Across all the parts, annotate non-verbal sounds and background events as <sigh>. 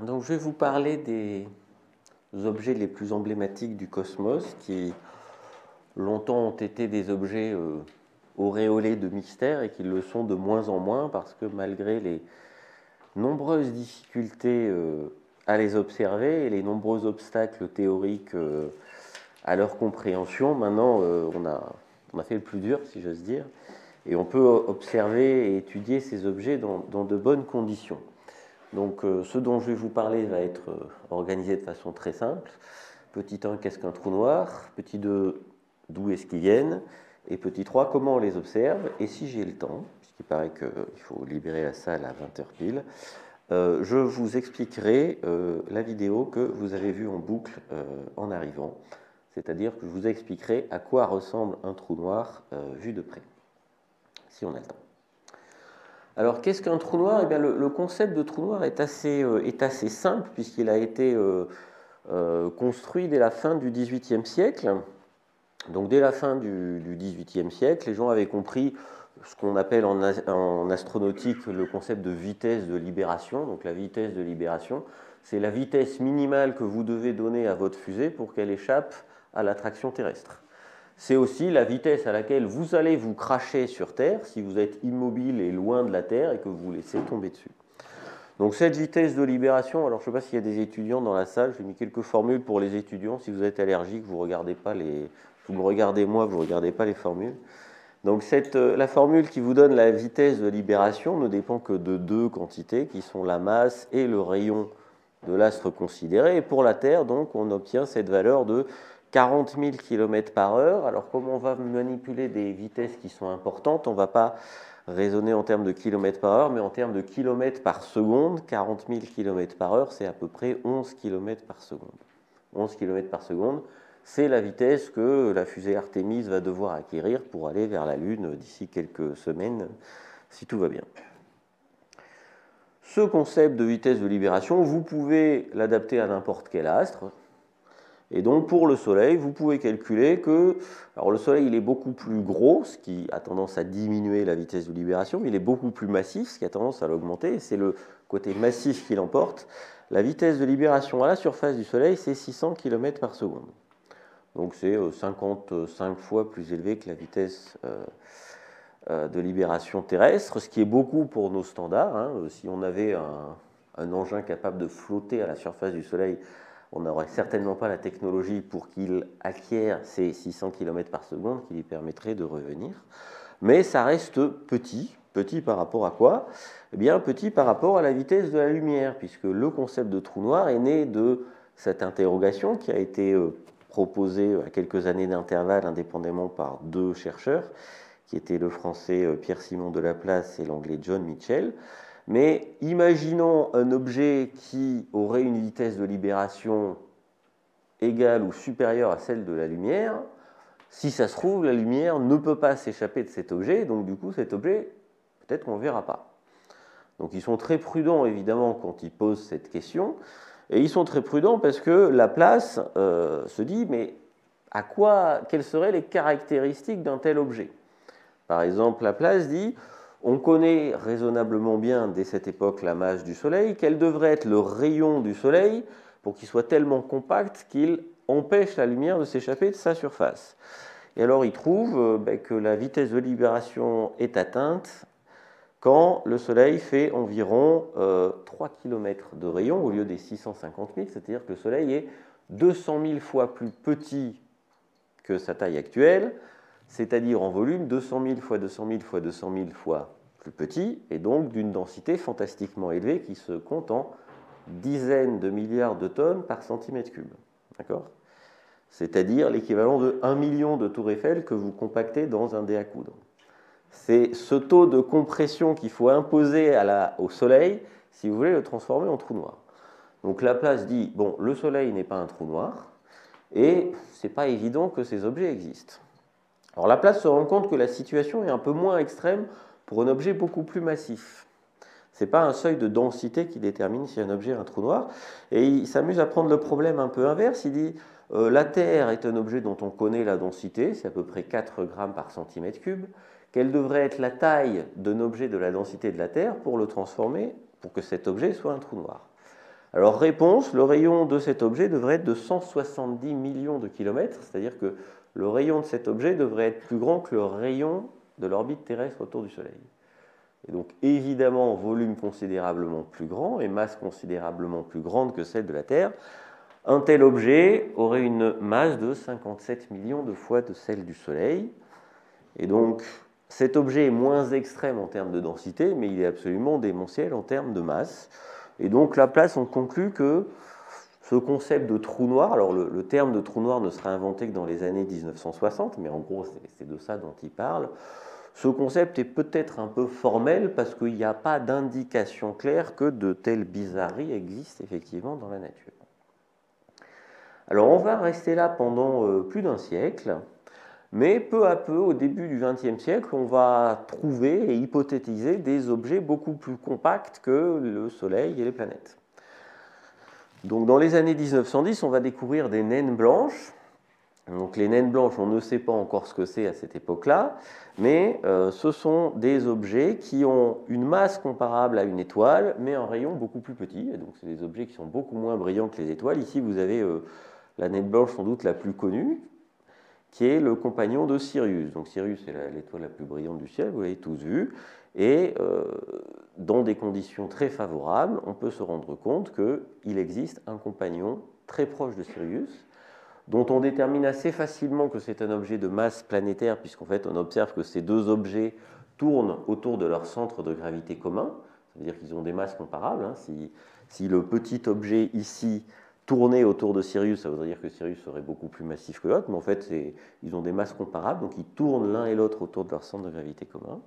Donc, je vais vous parler des objets les plus emblématiques du cosmos qui longtemps ont été des objets euh, auréolés de mystère et qui le sont de moins en moins parce que malgré les nombreuses difficultés euh, à les observer et les nombreux obstacles théoriques euh, à leur compréhension, maintenant on a, fait le plus dur, si j'ose dire, et on peut observer et étudier ces objets dans de bonnes conditions. Donc ce dont je vais vous parler va être organisé de façon très simple. Petit 1, qu'est-ce qu'un trou noir? Petit 2, d'où est-ce qu'ils viennent, et petit 3, comment on les observe, et si j'ai le temps, puisqu'il paraît qu'il faut libérer la salle à 20h pile, euh, je vous expliquerai euh, la vidéo que vous avez vue en boucle euh, en arrivant, c'est-à-dire que je vous expliquerai à quoi ressemble un trou noir vu de près, si on a le temps. Alors qu'est-ce qu'un trou noir? Eh bien, le, concept de trou noir est assez, assez simple, puisqu'il a été construit dès la fin du XVIIIe siècle, donc dès la fin du XVIIIe siècle, les gens avaient compris ce qu'on appelle en, astronautique le concept de vitesse de libération. Donc la vitesse de libération, c'est la vitesse minimale que vous devez donner à votre fusée pour qu'elle échappe à l'attraction terrestre. C'est aussi la vitesse à laquelle vous allez vous cracher sur Terre si vous êtes immobile et loin de la Terre et que vous laissez tomber dessus. Donc cette vitesse de libération, alors je ne sais pas s'il y a des étudiants dans la salle, j'ai mis quelques formules pour les étudiants. Si vous êtes allergique, vous regardez pas les, vous me regardez moi, vous regardez pas les formules. Donc euh, la formule qui vous donne la vitesse de libération ne dépend que de deux quantités qui sont la masse et le rayon de l'astre considéré. Et pour la Terre, donc, on obtient cette valeur de 40 000 km par heure. Alors comment on va manipuler des vitesses qui sont importantes? On ne va pas raisonner en termes de km par heure, mais en termes de km par seconde. 40 000 km par heure, c'est à peu près 11 km par seconde. 11 km par seconde, c'est la vitesse que la fusée Artemis va devoir acquérir pour aller vers la Lune d'ici quelques semaines, si tout va bien. Ce concept de vitesse de libération, vous pouvez l'adapter à n'importe quel astre. Et donc pour le Soleil, vous pouvez calculer que alors le Soleil il est beaucoup plus gros, ce qui a tendance à diminuer la vitesse de libération, mais il est beaucoup plus massif, ce qui a tendance à l'augmenter. C'est le côté massif qui l'emporte. La vitesse de libération à la surface du Soleil, c'est 600 km par seconde. Donc c'est 55 euh, fois plus élevé que la vitesse euh, euh, de libération terrestre, ce qui est beaucoup pour nos standards. Hein. Si on avait un, engin capable de flotter à la surface du Soleil, on n'aurait certainement pas la technologie pour qu'il acquiert ces 600 km par seconde qui lui permettrait de revenir. Mais ça reste petit. Petit par rapport à quoi? Eh bien, petit par rapport à la vitesse de la lumière, puisque le concept de trou noir est né de cette interrogation qui a été proposé à quelques années d'intervalle indépendamment par deux chercheurs, qui étaient le français euh, Pierre-Simon de Laplace et l'anglais John Mitchell. Mais imaginons un objet qui aurait une vitesse de libération égale ou supérieure à celle de la lumière. Si ça se trouve, la lumière ne peut pas s'échapper de cet objet, donc du coup cet objet, peut-être qu'on ne verra pas. Donc ils sont très prudents évidemment quand ils posent cette question. Et ils sont très prudents parce que la place euh, se dit, mais à quoi, quelles seraient les caractéristiques d'un tel objet? Par exemple, la place dit, on connaît raisonnablement bien dès cette époque la masse du Soleil, quel devrait être le rayon du Soleil pour qu'il soit tellement compact qu'il empêche la lumière de s'échapper de sa surface. Et alors il trouve euh, ben, que la vitesse de libération est atteinte quand le Soleil fait environ 3 euh, km de rayon au lieu des 650 000, c'est-à-dire que le Soleil est 200 000 fois plus petit que sa taille actuelle, c'est-à-dire en volume 200 000 fois 200 000 fois 200 000 fois plus petit, et donc d'une densité fantastiquement élevée qui se compte en dizaines de milliards de tonnes par centimètre cube. C'est-à-dire l'équivalent de 1 million de tours Eiffel que vous compactez dans un dé à coudre c'est ce taux de compression qu'il faut imposer au Soleil si vous voulez le transformer en trou noir. Donc Laplace dit, bon, le Soleil n'est pas un trou noir, et ce n'est pas évident que ces objets existent. Alors Laplace se rend compte que la situation est un peu moins extrême pour un objet beaucoup plus massif. Ce n'est pas un seuil de densité qui détermine si un objet est un trou noir. Et il s'amuse à prendre le problème un peu inverse. Il dit euh, la Terre est un objet dont on connaît la densité, c'est à peu près 4 grammes par centimètre cube quelle devrait être la taille d'un objet de la densité de la Terre pour le transformer, pour que cet objet soit un trou noir? Alors réponse, le rayon de cet objet devrait être de 170 millions de kilomètres, c'est-à-dire que le rayon de cet objet devrait être plus grand que le rayon de l'orbite terrestre autour du Soleil. Et donc évidemment volume considérablement plus grand et masse considérablement plus grande que celle de la Terre. Un tel objet aurait une masse de 57 millions de fois de celle du Soleil. Et donc cet objet est moins extrême en termes de densité, mais il est absolument démentiel en termes de masse. Et donc la place, on conclut que ce concept de trou noir, alors le, terme de trou noir ne sera inventé que dans les années 1960, mais en gros c'est de ça dont il parle, ce concept est peut-être un peu formel parce qu'il n'y a pas d'indication claire que de telles bizarreries existent effectivement dans la nature. Alors on va rester là pendant euh, plus d'un siècle, mais peu à peu, au début du XXe siècle, on va trouver et hypothétiser des objets beaucoup plus compacts que le Soleil et les planètes. Donc dans les années 1910, on va découvrir des naines blanches donc les naines blanches, on ne sait pas encore ce que c'est à cette époque-là, mais euh, ce sont des objets qui ont une masse comparable à une étoile, mais un rayon beaucoup plus petit. donc c'est des objets qui sont beaucoup moins brillants que les étoiles. Ici, vous avez euh, la naine blanche sans doute la plus connue, qui est le compagnon de Sirius. Donc Sirius est l'étoile la, plus brillante du ciel, vous l'avez tous vu. Et euh, dans des conditions très favorables, on peut se rendre compte qu'il existe un compagnon très proche de Sirius dont on détermine assez facilement que c'est un objet de masse planétaire, puisqu'en fait on observe que ces deux objets tournent autour de leur centre de gravité commun, ça veut dire qu'ils ont des masses comparables. Hein. Si, le petit objet ici tournait autour de Sirius, ça voudrait dire que Sirius serait beaucoup plus massif que l'autre, mais en fait ils ont des masses comparables, donc ils tournent l'un et l'autre autour de leur centre de gravité commun.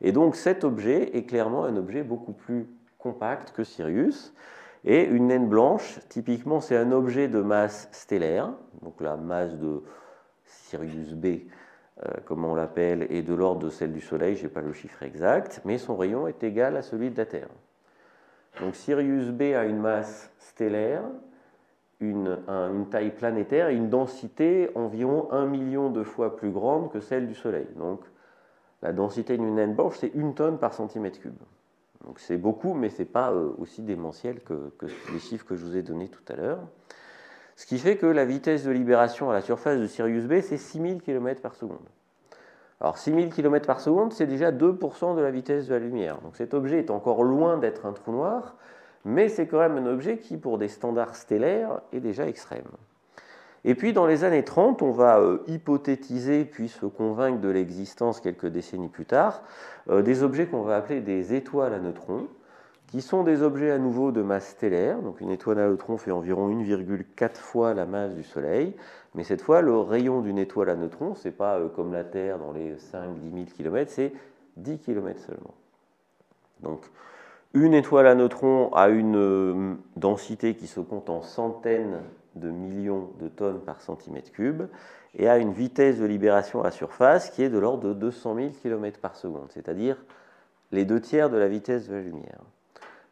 Et donc cet objet est clairement un objet beaucoup plus compact que Sirius. Et une naine blanche, typiquement, c'est un objet de masse stellaire, donc la masse de Sirius B, euh, comme on l'appelle, est de l'ordre de celle du Soleil, je n'ai pas le chiffre exact, mais son rayon est égal à celui de la Terre. Donc Sirius B a une masse stellaire, une, taille planétaire et une densité environ un million de fois plus grande que celle du Soleil. Donc la densité d'une naine blanche, c'est une tonne par centimètre cube. Donc c'est beaucoup, mais ce n'est pas euh, aussi démentiel que, les chiffres que je vous ai donnés tout à l'heure. Ce qui fait que la vitesse de libération à la surface de Sirius B, c'est 6000 km par seconde. Alors 6000 km par seconde, c'est déjà 2% de la vitesse de la lumière. Donc cet objet est encore loin d'être un trou noir, mais c'est quand même un objet qui, pour des standards stellaires, est déjà extrême. Et puis dans les années 30, on va euh, hypothétiser puis se convaincre de l'existence quelques décennies plus tard euh, des objets qu'on va appeler des étoiles à neutrons, qui sont des objets à nouveau de masse stellaire. Donc une étoile à neutrons fait environ 1,4 fois la masse du Soleil, mais cette fois le rayon d'une étoile à neutrons, c'est pas euh, comme la Terre dans les 5-10 000 km, c'est 10 km seulement. Donc une étoile à neutrons a une densité qui se compte en centaines de millions de tonnes par centimètre cube et a une vitesse de libération à la surface qui est de l'ordre de 200 000 km par seconde, c'est-à-dire les deux tiers de la vitesse de la lumière.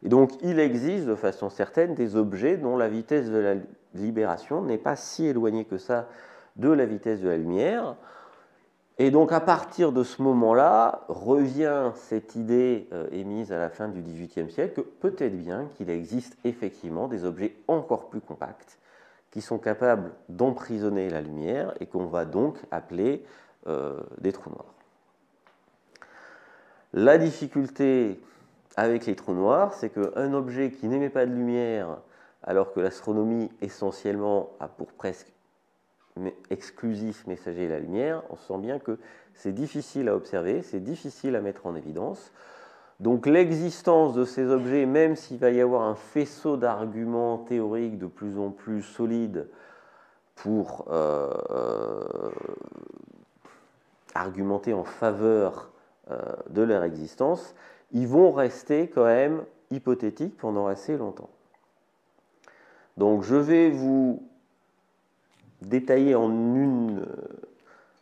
Et donc il existe de façon certaine des objets dont la vitesse de la libération n'est pas si éloignée que ça de la vitesse de la lumière. Et donc à partir de ce moment-là, revient cette idée euh, émise à la fin du XVIIIe siècle que peut-être bien qu'il existe effectivement des objets encore plus compacts qui sont capables d'emprisonner la lumière et qu'on va donc appeler euh, des trous noirs. La difficulté avec les trous noirs, c'est qu'un objet qui n'émet pas de lumière, alors que l'astronomie essentiellement a pour presque exclusif messager la lumière, on sent bien que c'est difficile à observer, c'est difficile à mettre en évidence. Donc l'existence de ces objets, même s'il va y avoir un faisceau d'arguments théoriques de plus en plus solides pour euh, euh, argumenter en faveur euh, de leur existence, ils vont rester quand même hypothétiques pendant assez longtemps. Donc je vais vous détailler en une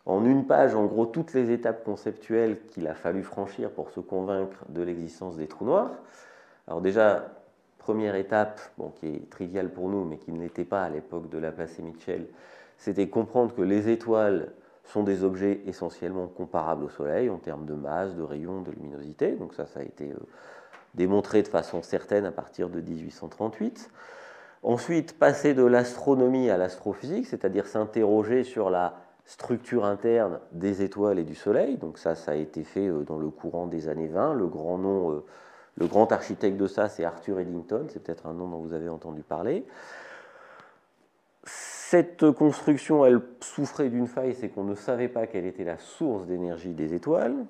en une page, en gros, toutes les étapes conceptuelles qu'il a fallu franchir pour se convaincre de l'existence des trous noirs. Alors déjà, première étape, qui est triviale pour nous, mais qui ne l'était pas à l'époque de Laplace et Mitchell, c'était comprendre que les étoiles sont des objets essentiellement comparables au Soleil en termes de masse, de rayon, de luminosité. Donc ça, ça a été euh, démontré de façon certaine à partir de 1838. Ensuite, passer de l'astronomie à l'astrophysique, c'est-à-dire s'interroger sur la structure interne des étoiles et du Soleil. Donc ça, ça a été fait euh, dans le courant des années 20. Le grand nom, euh, le grand architecte de ça, c'est Arthur Eddington. C'est peut-être un nom dont vous avez entendu parler. Cette construction, elle souffrait d'une faille, c'est qu'on ne savait pas quelle était la source d'énergie des étoiles.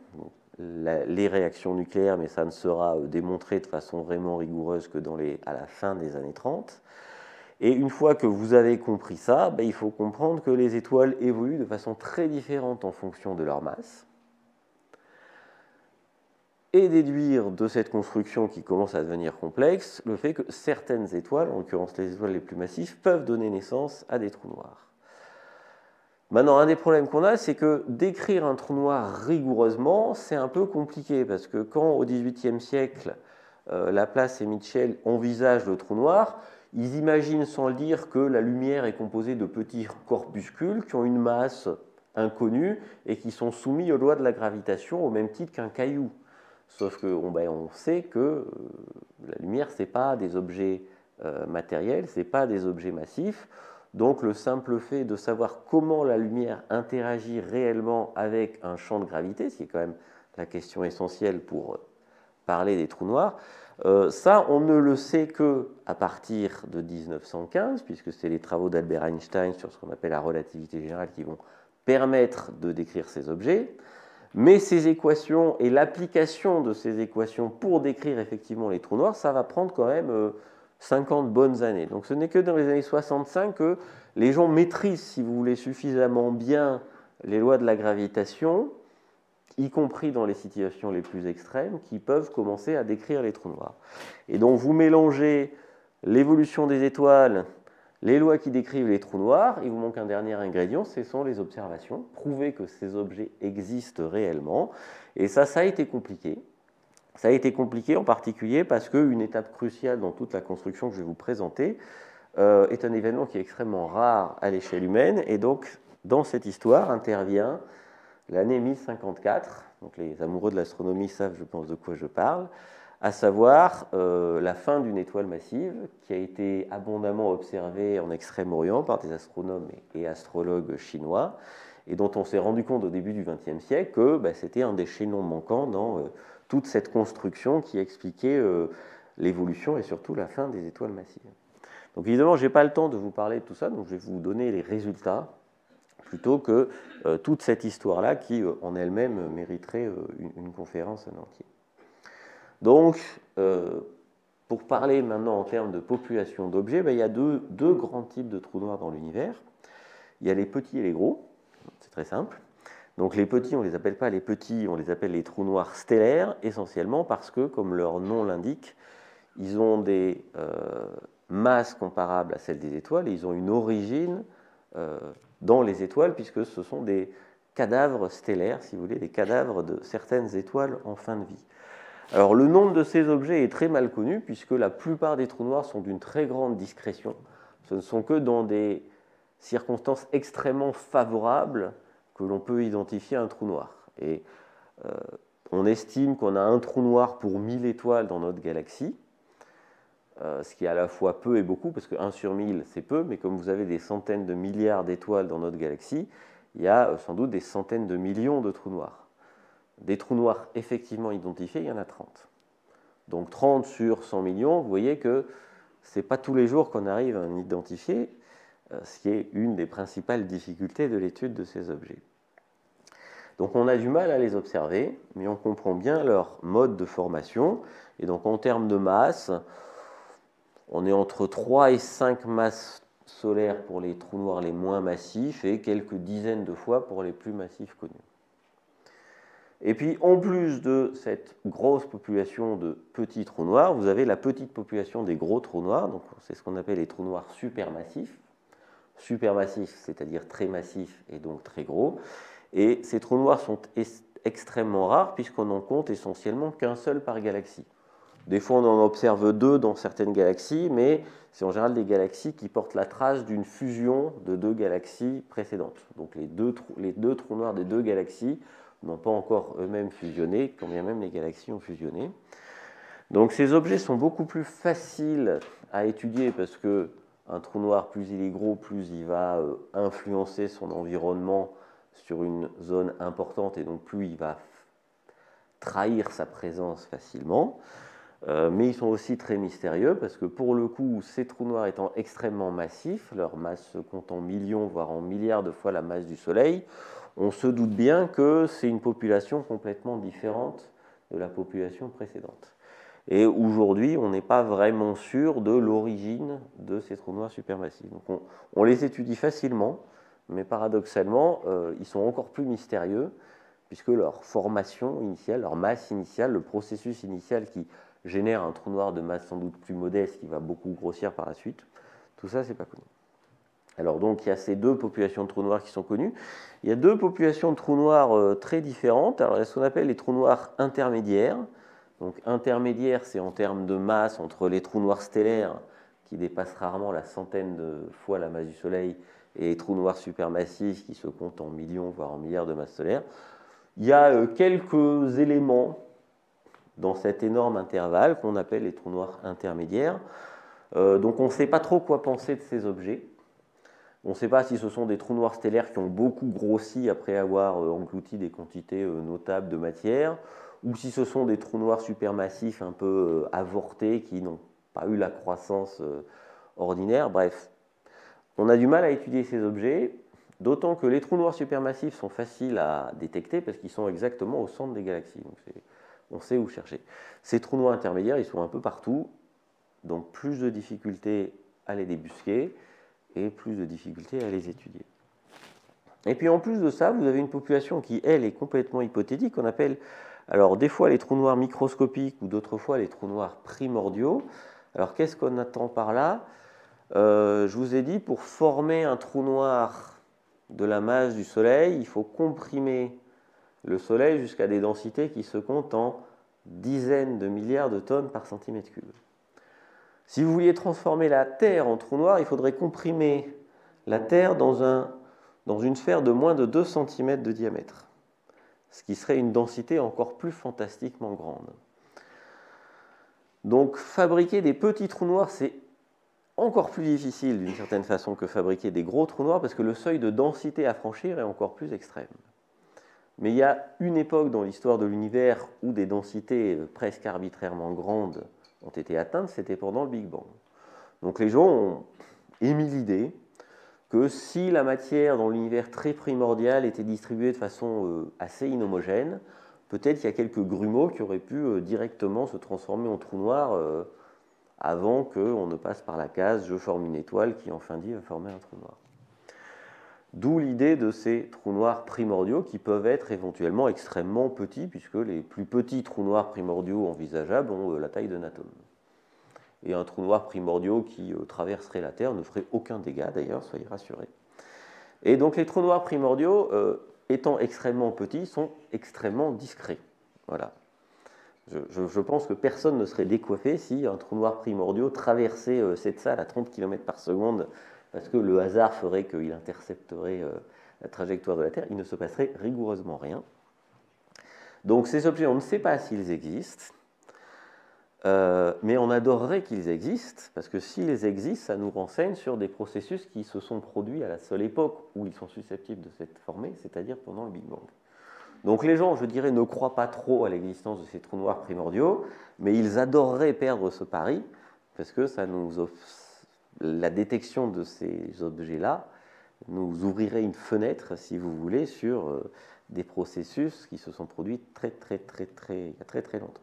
les réactions nucléaires, mais ça ne sera euh, démontré de façon vraiment rigoureuse que à la fin des années 30. Et une fois que vous avez compris ça, ben, il faut comprendre que les étoiles évoluent de façon très différente en fonction de leur masse. Et déduire de cette construction qui commence à devenir complexe le fait que certaines étoiles, en l'occurrence les étoiles les plus massives, peuvent donner naissance à des trous noirs. Maintenant, un des problèmes qu'on a, c'est que décrire un trou noir rigoureusement, c'est un peu compliqué, parce que quand au XVIIIe siècle, euh, Laplace et Mitchell envisagent le trou noir, ils imaginent sans le dire que la lumière est composée de petits corpuscules qui ont une masse inconnue et qui sont soumis aux lois de la gravitation au même titre qu'un caillou. Sauf qu'on ben, sait que euh, la lumière, ce n'est pas des objets euh, matériels, ce n'est pas des objets massifs. Donc le simple fait de savoir comment la lumière interagit réellement avec un champ de gravité, ce qui est quand même la question essentielle pour parler des trous noirs, euh, ça, on ne le sait que à partir de 1915, puisque c'est les travaux d'Albert Einstein sur ce qu'on appelle la relativité générale qui vont permettre de décrire ces objets. Mais ces équations et l'application de ces équations pour décrire effectivement les trous noirs, ça va prendre quand même 50 euh, bonnes années. Donc ce n'est que dans les années 65 que les gens maîtrisent, si vous voulez, suffisamment bien les lois de la gravitation y compris dans les situations les plus extrêmes, qui peuvent commencer à décrire les trous noirs. Et donc vous mélangez l'évolution des étoiles, les lois qui décrivent les trous noirs, il vous manque un dernier ingrédient, ce sont les observations, prouver que ces objets existent réellement. Et ça, ça a été compliqué. Ça a été compliqué en particulier parce qu'une étape cruciale dans toute la construction que je vais vous présenter euh, est un événement qui est extrêmement rare à l'échelle humaine. Et donc, dans cette histoire intervient l'année 1054, donc les amoureux de l'astronomie savent, je pense, de quoi je parle, à savoir euh, la fin d'une étoile massive qui a été abondamment observée en Extrême-Orient par des astronomes et astrologues chinois, et dont on s'est rendu compte au début du XXe siècle que bah, c'était un des chaînons manquants dans euh, toute cette construction qui expliquait euh, l'évolution et surtout la fin des étoiles massives. Donc évidemment, je n'ai pas le temps de vous parler de tout ça, donc je vais vous donner les résultats plutôt que euh, toute cette histoire-là qui, euh, en elle-même, mériterait euh, une, conférence en entier. Donc, pour parler maintenant en termes de population d'objets, ben, il y a deux, deux, grands types de trous noirs dans l'univers. Il y a les petits et les gros, c'est très simple. Donc les petits, on ne les appelle pas les petits, on les appelle les trous noirs stellaires, essentiellement parce que, comme leur nom l'indique, ils ont des masses comparables à celles des étoiles et ils ont une origine dans les étoiles, puisque ce sont des cadavres stellaires, si vous voulez, des cadavres de certaines étoiles en fin de vie. Alors le nombre de ces objets est très mal connu, puisque la plupart des trous noirs sont d'une très grande discrétion. Ce ne sont que dans des circonstances extrêmement favorables que l'on peut identifier un trou noir. Et euh, on estime qu'on a un trou noir pour 1000 étoiles dans notre galaxie. Euh, ce qui est à la fois peu et beaucoup, parce que 1 sur 1000 c'est peu, mais comme vous avez des centaines de milliards d'étoiles dans notre galaxie, il y a euh, sans doute des centaines de millions de trous noirs. Des trous noirs effectivement identifiés, il y en a 30. Donc 30 sur 100 millions, vous voyez que ce n'est pas tous les jours qu'on arrive à en identifier, euh, ce qui est une des principales difficultés de l'étude de ces objets. Donc on a du mal à les observer, mais on comprend bien leur mode de formation. Et donc en termes de masse, on est entre 3 et 5 masses solaires pour les trous noirs les moins massifs et quelques dizaines de fois pour les plus massifs connus. Et puis, en plus de cette grosse population de petits trous noirs, vous avez la petite population des gros trous noirs, donc c'est ce qu'on appelle les trous noirs supermassifs. Supermassifs, c'est-à-dire très massifs et donc très gros. Et ces trous noirs sont extrêmement rares puisqu'on en compte essentiellement qu'un seul par galaxie. Des fois, on en observe deux dans certaines galaxies, mais c'est en général des galaxies qui portent la trace d'une fusion de deux galaxies précédentes. Donc les deux, trous, noirs des deux galaxies n'ont pas encore eux-mêmes fusionné, quand bien même les galaxies ont fusionné. Donc ces objets sont beaucoup plus faciles à étudier parce que un trou noir, plus il est gros, plus il va euh, influencer son environnement sur une zone importante et donc plus il va trahir sa présence facilement. Euh, mais ils sont aussi très mystérieux parce que pour le coup, ces trous noirs étant extrêmement massifs, leur masse se compte en millions, voire en milliards de fois la masse du Soleil, on se doute bien que c'est une population complètement différente de la population précédente. Et aujourd'hui, on n'est pas vraiment sûr de l'origine de ces trous noirs supermassifs. Donc on, les étudie facilement, mais paradoxalement, euh, ils sont encore plus mystérieux, puisque leur formation initiale, leur masse initiale, le processus initial qui génère un trou noir de masse sans doute plus modeste, qui va beaucoup grossir par la suite, tout ça, c'est pas connu. Alors donc il y a ces deux populations de trous noirs qui sont connues. Il y a deux populations de trous noirs euh, très différentes. Alors il y a ce qu'on appelle les trous noirs intermédiaires. Donc intermédiaire, c'est en termes de masse entre les trous noirs stellaires qui dépassent rarement la centaine de fois la masse du Soleil et les trous noirs supermassifs qui se comptent en millions, voire en milliards de masses solaires. Il y a euh, quelques éléments dans cet énorme intervalle qu'on appelle les trous noirs intermédiaires. Euh, donc on ne sait pas trop quoi penser de ces objets. On ne sait pas si ce sont des trous noirs stellaires qui ont beaucoup grossi après avoir euh, englouti des quantités notables de matière, ou si ce sont des trous noirs supermassifs un peu euh, avortés qui n'ont pas eu la croissance euh, ordinaire. Bref, on a du mal à étudier ces objets, d'autant que les trous noirs supermassifs sont faciles à détecter parce qu'ils sont exactement au centre des galaxies. On sait où chercher. Ces trous noirs intermédiaires, ils sont un peu partout, donc plus de difficultés à les débusquer et plus de difficultés à les étudier. Et puis en plus de ça, vous avez une population qui, elle, est complètement hypothétique, qu'on appelle alors des fois les trous noirs microscopiques ou d'autres fois les trous noirs primordiaux. Alors qu'est-ce qu'on attend par là? Euh, Je vous ai dit, pour former un trou noir de la masse du Soleil, il faut comprimer le Soleil jusqu'à des densités qui se comptent en dizaines de milliards de tonnes par centimètre cube. Si vous vouliez transformer la Terre en trou noir, il faudrait comprimer la Terre dans, un, dans une sphère de moins de 2 cm de diamètre ce qui serait une densité encore plus fantastiquement grande. Donc fabriquer des petits trous noirs, c'est encore plus difficile d'une certaine façon que fabriquer des gros trous noirs parce que le seuil de densité à franchir est encore plus extrême. Mais il y a une époque dans l'histoire de l'univers où des densités presque arbitrairement grandes ont été atteintes, c'était pendant le Big Bang. Donc les gens ont émis l'idée que si la matière dans l'univers très primordial était distribuée de façon euh, assez inhomogène, peut-être qu'il y a quelques grumeaux qui auraient pu euh, directement se transformer en trou noir euh, avant qu'on ne passe par la case je forme une étoile qui en fin vie va former un trou noir. D'où l'idée de ces trous noirs primordiaux qui peuvent être éventuellement extrêmement petits, puisque les plus petits trous noirs primordiaux envisageables ont la taille d'un atome et un trou noir primordial qui euh, traverserait la Terre ne ferait aucun dégât d'ailleurs, soyez rassurés. Et donc les trous noirs primordiaux, euh, étant extrêmement petits, sont extrêmement discrets. Voilà. Je, pense que personne ne serait décoiffé si un trou noir primordial traversait euh, cette salle à 30 km par seconde, parce que le hasard ferait qu'il intercepterait la trajectoire de la Terre. Il ne se passerait rigoureusement rien. Donc ces objets, on ne sait pas s'ils existent. Euh, mais on adorerait qu'ils existent, parce que s'ils existent, ça nous renseigne sur des processus qui se sont produits à la seule époque où ils sont susceptibles de s'être formés, c'est-à-dire pendant le Big Bang. Donc les gens, je dirais, ne croient pas trop à l'existence de ces trous noirs primordiaux, mais ils adoreraient perdre ce pari, parce que ça nous offre... la détection de ces objets-là nous ouvrirait une fenêtre, si vous voulez, sur euh, des processus qui se sont produits très très très très il y a très très longtemps.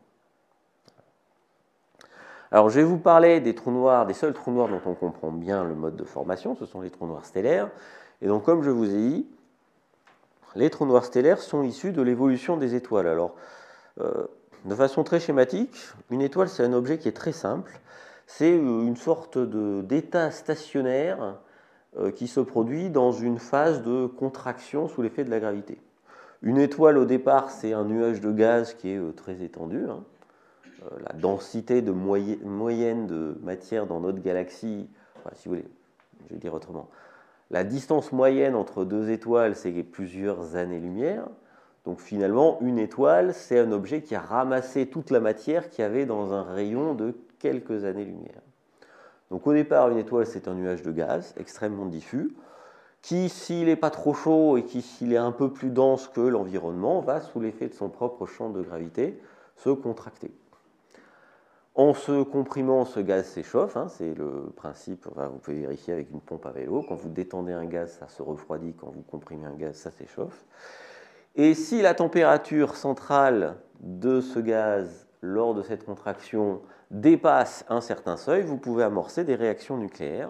Alors je vais vous parler des trous noirs, des seuls trous noirs dont on comprend bien le mode de formation, ce sont les trous noirs stellaires. Et donc comme je vous ai dit, les trous noirs stellaires sont issus de l'évolution des étoiles. Alors euh, de façon très schématique, une étoile c'est un objet qui est très simple. C'est euh, une sorte d'état stationnaire euh, qui se produit dans une phase de contraction sous l'effet de la gravité. Une étoile au départ c'est un nuage de gaz qui est très étendu. Hein. Euh, la densité de moyenne de matière dans notre galaxie, si vous voulez, je vais dire autrement, la distance moyenne entre deux étoiles, c'est plusieurs années-lumière. Donc finalement, une étoile, c'est un objet qui a ramassé toute la matière qu'il y avait dans un rayon de quelques années-lumière. Donc au départ, une étoile, c'est un nuage de gaz extrêmement diffus, qui, s'il n'est pas trop chaud et qui, s'il est un peu plus dense que l'environnement, va, sous l'effet de son propre champ de gravité, se contracter. En se comprimant, ce gaz s'échauffe, hein, c'est le principe, vous pouvez vérifier avec une pompe à vélo, quand vous détendez un gaz, ça se refroidit, quand vous comprimez un gaz, ça s'échauffe. Et si la température centrale de ce gaz lors de cette contraction dépasse un certain seuil, vous pouvez amorcer des réactions nucléaires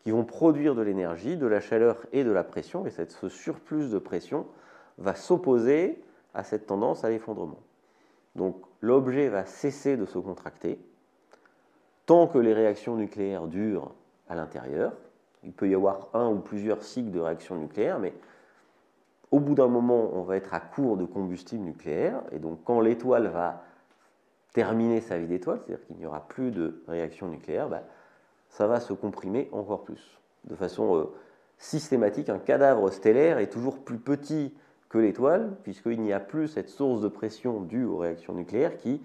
qui vont produire de l'énergie, de la chaleur et de la pression, et ce surplus de pression va s'opposer à cette tendance à l'effondrement. Donc l'objet va cesser de se contracter tant que les réactions nucléaires durent à l'intérieur. Il peut y avoir un ou plusieurs cycles de réactions nucléaires, mais au bout d'un moment, on va être à court de combustible nucléaire, et donc quand l'étoile va terminer sa vie d'étoile, c'est-à-dire qu'il n'y aura plus de réaction nucléaire, bah, ça va se comprimer encore plus. De façon euh, systématique, un cadavre stellaire est toujours plus petit que l'étoile, puisqu'il n'y a plus cette source de pression due aux réactions nucléaires qui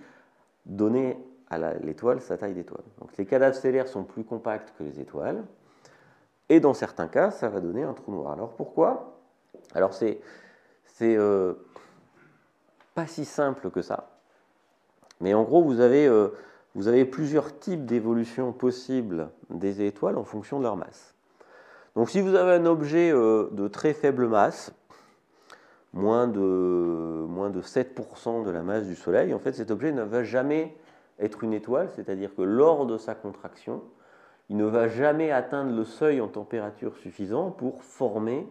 donnait à l'étoile sa taille d'étoile. Donc les cadavres stellaires sont plus compacts que les étoiles, et dans certains cas, ça va donner un trou noir. Alors pourquoi? Alors c'est euh, pas si simple que ça, mais en gros, vous avez, euh, plusieurs types d'évolution possibles des étoiles en fonction de leur masse. Donc si vous avez un objet euh, de très faible masse, moins de, moins de 7% de la masse du Soleil, en fait cet objet ne va jamais être une étoile, c'est-à-dire que lors de sa contraction, il ne va jamais atteindre le seuil en température suffisant pour former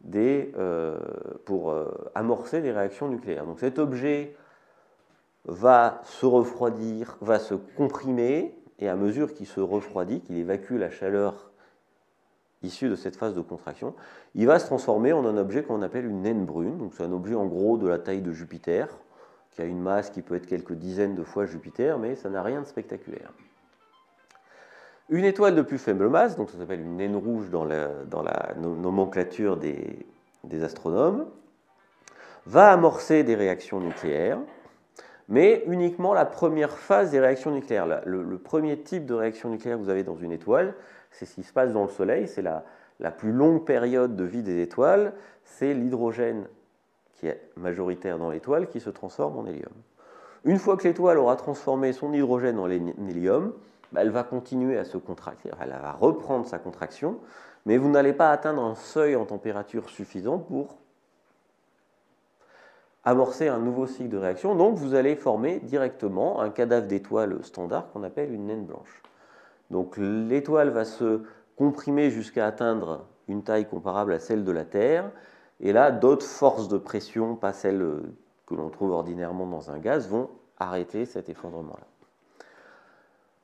des, euh, pour amorcer des réactions nucléaires. Donc cet objet va se refroidir, va se comprimer, et à mesure qu'il se refroidit, qu'il évacue la chaleur issu de cette phase de contraction, il va se transformer en un objet qu'on appelle une naine brune. C'est un objet en gros de la taille de Jupiter, qui a une masse qui peut être quelques dizaines de fois Jupiter, mais ça n'a rien de spectaculaire. Une étoile de plus faible masse, donc ça s'appelle une naine rouge dans la, nomenclature des, astronomes, va amorcer des réactions nucléaires, mais uniquement la première phase des réactions nucléaires. Le, premier type de réaction nucléaire que vous avez dans une étoile, c'est ce qui se passe dans le Soleil, c'est la, plus longue période de vie des étoiles, c'est l'hydrogène qui est majoritaire dans l'étoile qui se transforme en hélium. Une fois que l'étoile aura transformé son hydrogène en hélium, bah, elle va continuer à se contracter, elle va reprendre sa contraction, mais vous n'allez pas atteindre un seuil en température suffisant pour amorcer un nouveau cycle de réaction. Donc vous allez former directement un cadavre d'étoile standard qu'on appelle une naine blanche. Donc l'étoile va se comprimer jusqu'à atteindre une taille comparable à celle de la Terre. Et là, d'autres forces de pression, pas celles que l'on trouve ordinairement dans un gaz, vont arrêter cet effondrement-là.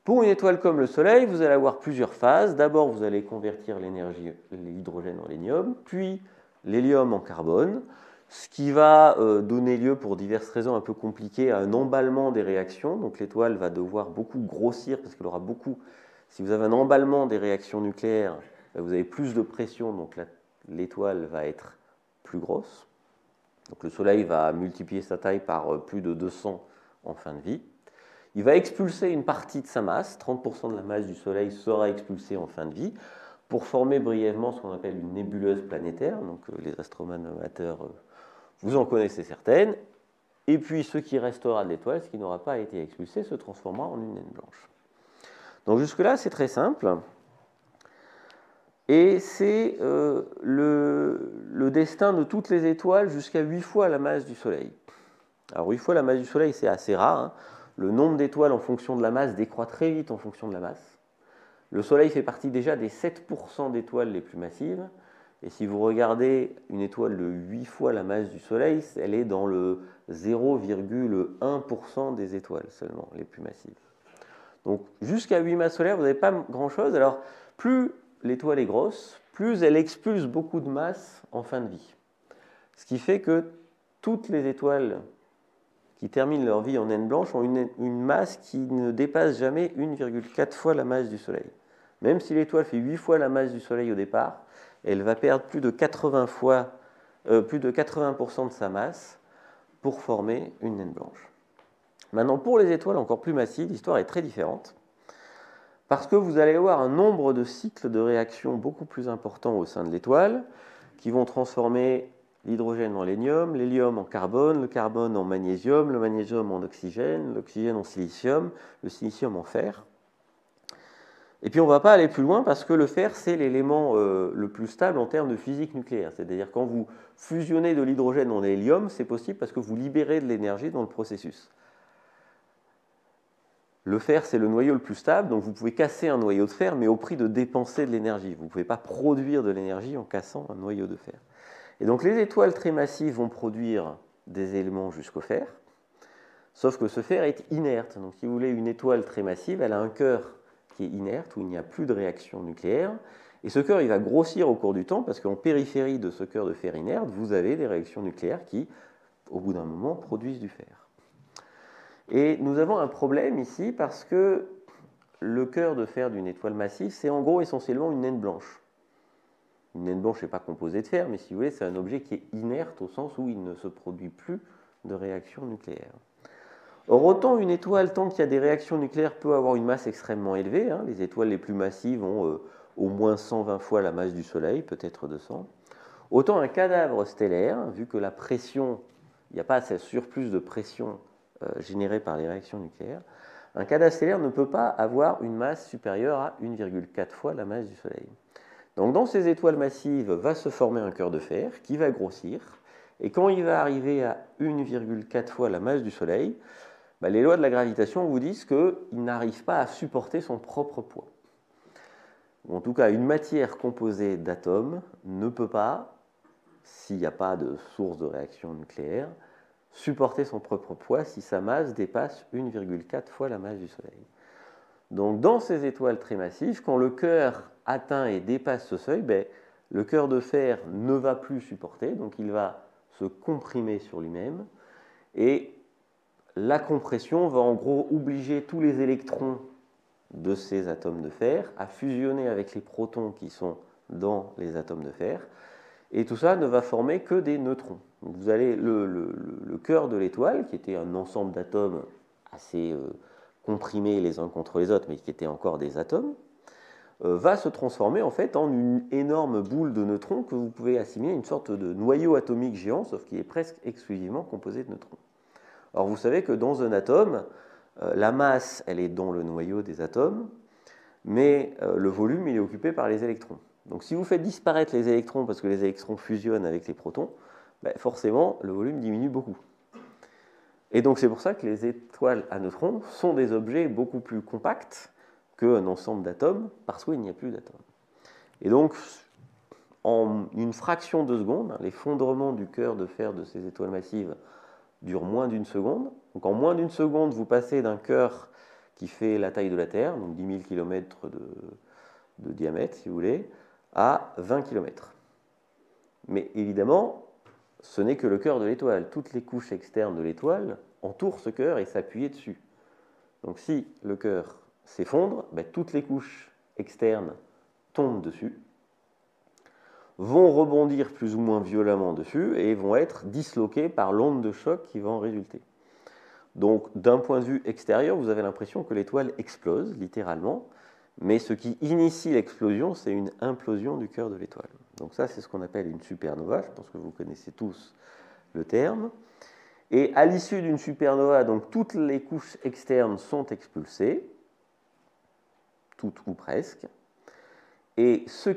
Pour une étoile comme le Soleil, vous allez avoir plusieurs phases. D'abord, vous allez convertir l'énergie, l'hydrogène en hélium, puis l'hélium en carbone, ce qui va euh, donner lieu, pour diverses raisons un peu compliquées, à un emballement des réactions. Donc l'étoile va devoir beaucoup grossir parce qu'elle aura beaucoup si vous avez un emballement des réactions nucléaires, ben, vous avez plus de pression, donc l'étoile va être plus grosse. Donc le Soleil va multiplier sa taille par euh, plus de 200 en fin de vie. Il va expulser une partie de sa masse, 30% de la masse du Soleil sera expulsée en fin de vie, pour former brièvement ce qu'on appelle une nébuleuse planétaire. Donc euh, les astronomes amateurs, vous en connaissez certaines. Et puis ce qui restera de l'étoile, ce qui n'aura pas été expulsé, se transformera en une naine blanche. Donc jusque-là, c'est très simple. Et c'est euh, le, destin de toutes les étoiles jusqu'à 8 fois la masse du Soleil. Alors 8 fois la masse du Soleil, c'est assez rare. Hein. Le nombre d'étoiles en fonction de la masse décroît très vite en fonction de la masse. Le Soleil fait partie déjà des 7% d'étoiles les plus massives. Et si vous regardez une étoile de 8 fois la masse du Soleil, elle est dans le 0,1% des étoiles seulement les plus massives. Donc jusqu'à 8 masses solaires, vous n'avez pas grand-chose. Alors plus l'étoile est grosse, plus elle expulse beaucoup de masse en fin de vie. Ce qui fait que toutes les étoiles qui terminent leur vie en naine blanche ont une, masse qui ne dépasse jamais 1,4 fois la masse du Soleil. Même si l'étoile fait 8 fois la masse du Soleil au départ, elle va perdre plus de 80 fois euh, plus de 80% de sa masse pour former une naine blanche. Maintenant, pour les étoiles encore plus massives, l'histoire est très différente. Parce que vous allez avoir un nombre de cycles de réaction beaucoup plus important au sein de l'étoile, qui vont transformer l'hydrogène en lénium, l'hélium en carbone, le carbone en magnésium, le magnésium en oxygène, l'oxygène en silicium, le silicium en fer. Et puis on ne va pas aller plus loin parce que le fer, c'est l'élément euh, le plus stable en termes de physique nucléaire. C'est-à-dire quand vous fusionnez de l'hydrogène en hélium, c'est possible parce que vous libérez de l'énergie dans le processus. Le fer, c'est le noyau le plus stable, donc vous pouvez casser un noyau de fer, mais au prix de dépenser de l'énergie. Vous ne pouvez pas produire de l'énergie en cassant un noyau de fer. Et donc les étoiles très massives vont produire des éléments jusqu'au fer, sauf que ce fer est inerte. Donc si vous voulez une étoile très massive, elle a un cœur qui est inerte, où il n'y a plus de réaction nucléaire, et ce cœur, il va grossir au cours du temps, parce qu'en périphérie de ce cœur de fer inerte, vous avez des réactions nucléaires qui, au bout d'un moment, produisent du fer. Et nous avons un problème ici parce que le cœur de fer d'une étoile massive, c'est en gros essentiellement une naine blanche. Une naine blanche n'est pas composée de fer, mais si vous voulez, c'est un objet qui est inerte au sens où il ne se produit plus de réaction nucléaire. Or, autant une étoile, tant qu'il y a des réactions nucléaires, peut avoir une masse extrêmement élevée, hein, les étoiles les plus massives ont euh, au moins 120 fois la masse du Soleil, peut-être 200, autant un cadavre stellaire, vu que la pression, il n'y a pas assez surplus de pression euh, générée par les réactions nucléaires, un cadavre stellaire ne peut pas avoir une masse supérieure à 1,4 fois la masse du Soleil. Donc dans ces étoiles massives va se former un cœur de fer qui va grossir, et quand il va arriver à 1,4 fois la masse du Soleil, bah, les lois de la gravitation vous disent qu'il n'arrive pas à supporter son propre poids. En tout cas, une matière composée d'atomes ne peut pas, s'il n'y a pas de source de réaction nucléaire, supporter son propre poids si sa masse dépasse 1,4 fois la masse du Soleil. Donc dans ces étoiles très massives, quand le cœur atteint et dépasse ce seuil, ben, le cœur de fer ne va plus supporter, donc il va se comprimer sur lui-même, et la compression va en gros obliger tous les électrons de ces atomes de fer à fusionner avec les protons qui sont dans les atomes de fer, et tout ça ne va former que des neutrons. le, cœur de l'étoile, qui était un ensemble d'atomes assez euh, comprimés les uns contre les autres, mais qui étaient encore des atomes, euh, va se transformer en fait en une énorme boule de neutrons que vous pouvez assimiler à une sorte de noyau atomique géant, sauf qu'il est presque exclusivement composé de neutrons. Alors vous savez que dans un atome, euh, la masse, elle est dans le noyau des atomes, mais le volume, il est occupé par les électrons. Donc si vous faites disparaître les électrons parce que les électrons fusionnent avec les protons, ben, forcément le volume diminue beaucoup. Et donc c'est pour ça que les étoiles à neutrons sont des objets beaucoup plus compacts qu'un ensemble d'atomes parce qu'il n'y a plus d'atomes. Et donc en une fraction de seconde, l'effondrement du cœur de fer de ces étoiles massives dure moins d'une seconde. Donc en moins d'une seconde, vous passez d'un cœur qui fait la taille de la Terre, donc 10 000 km de diamètre si vous voulez, à 20 km. Mais évidemment, ce n'est que le cœur de l'étoile. Toutes les couches externes de l'étoile entourent ce cœur et s'appuient dessus. Donc si le cœur s'effondre, ben, toutes les couches externes tombent dessus, vont rebondir plus ou moins violemment dessus et vont être disloquées par l'onde de choc qui va en résulter. Donc d'un point de vue extérieur, vous avez l'impression que l'étoile explose littéralement, mais ce qui initie l'explosion, c'est une implosion du cœur de l'étoile. Donc ça, c'est ce qu'on appelle une supernova. Je pense que vous connaissez tous le terme. Et à l'issue d'une supernova, donc toutes les couches externes sont expulsées, toutes ou presque. Et ce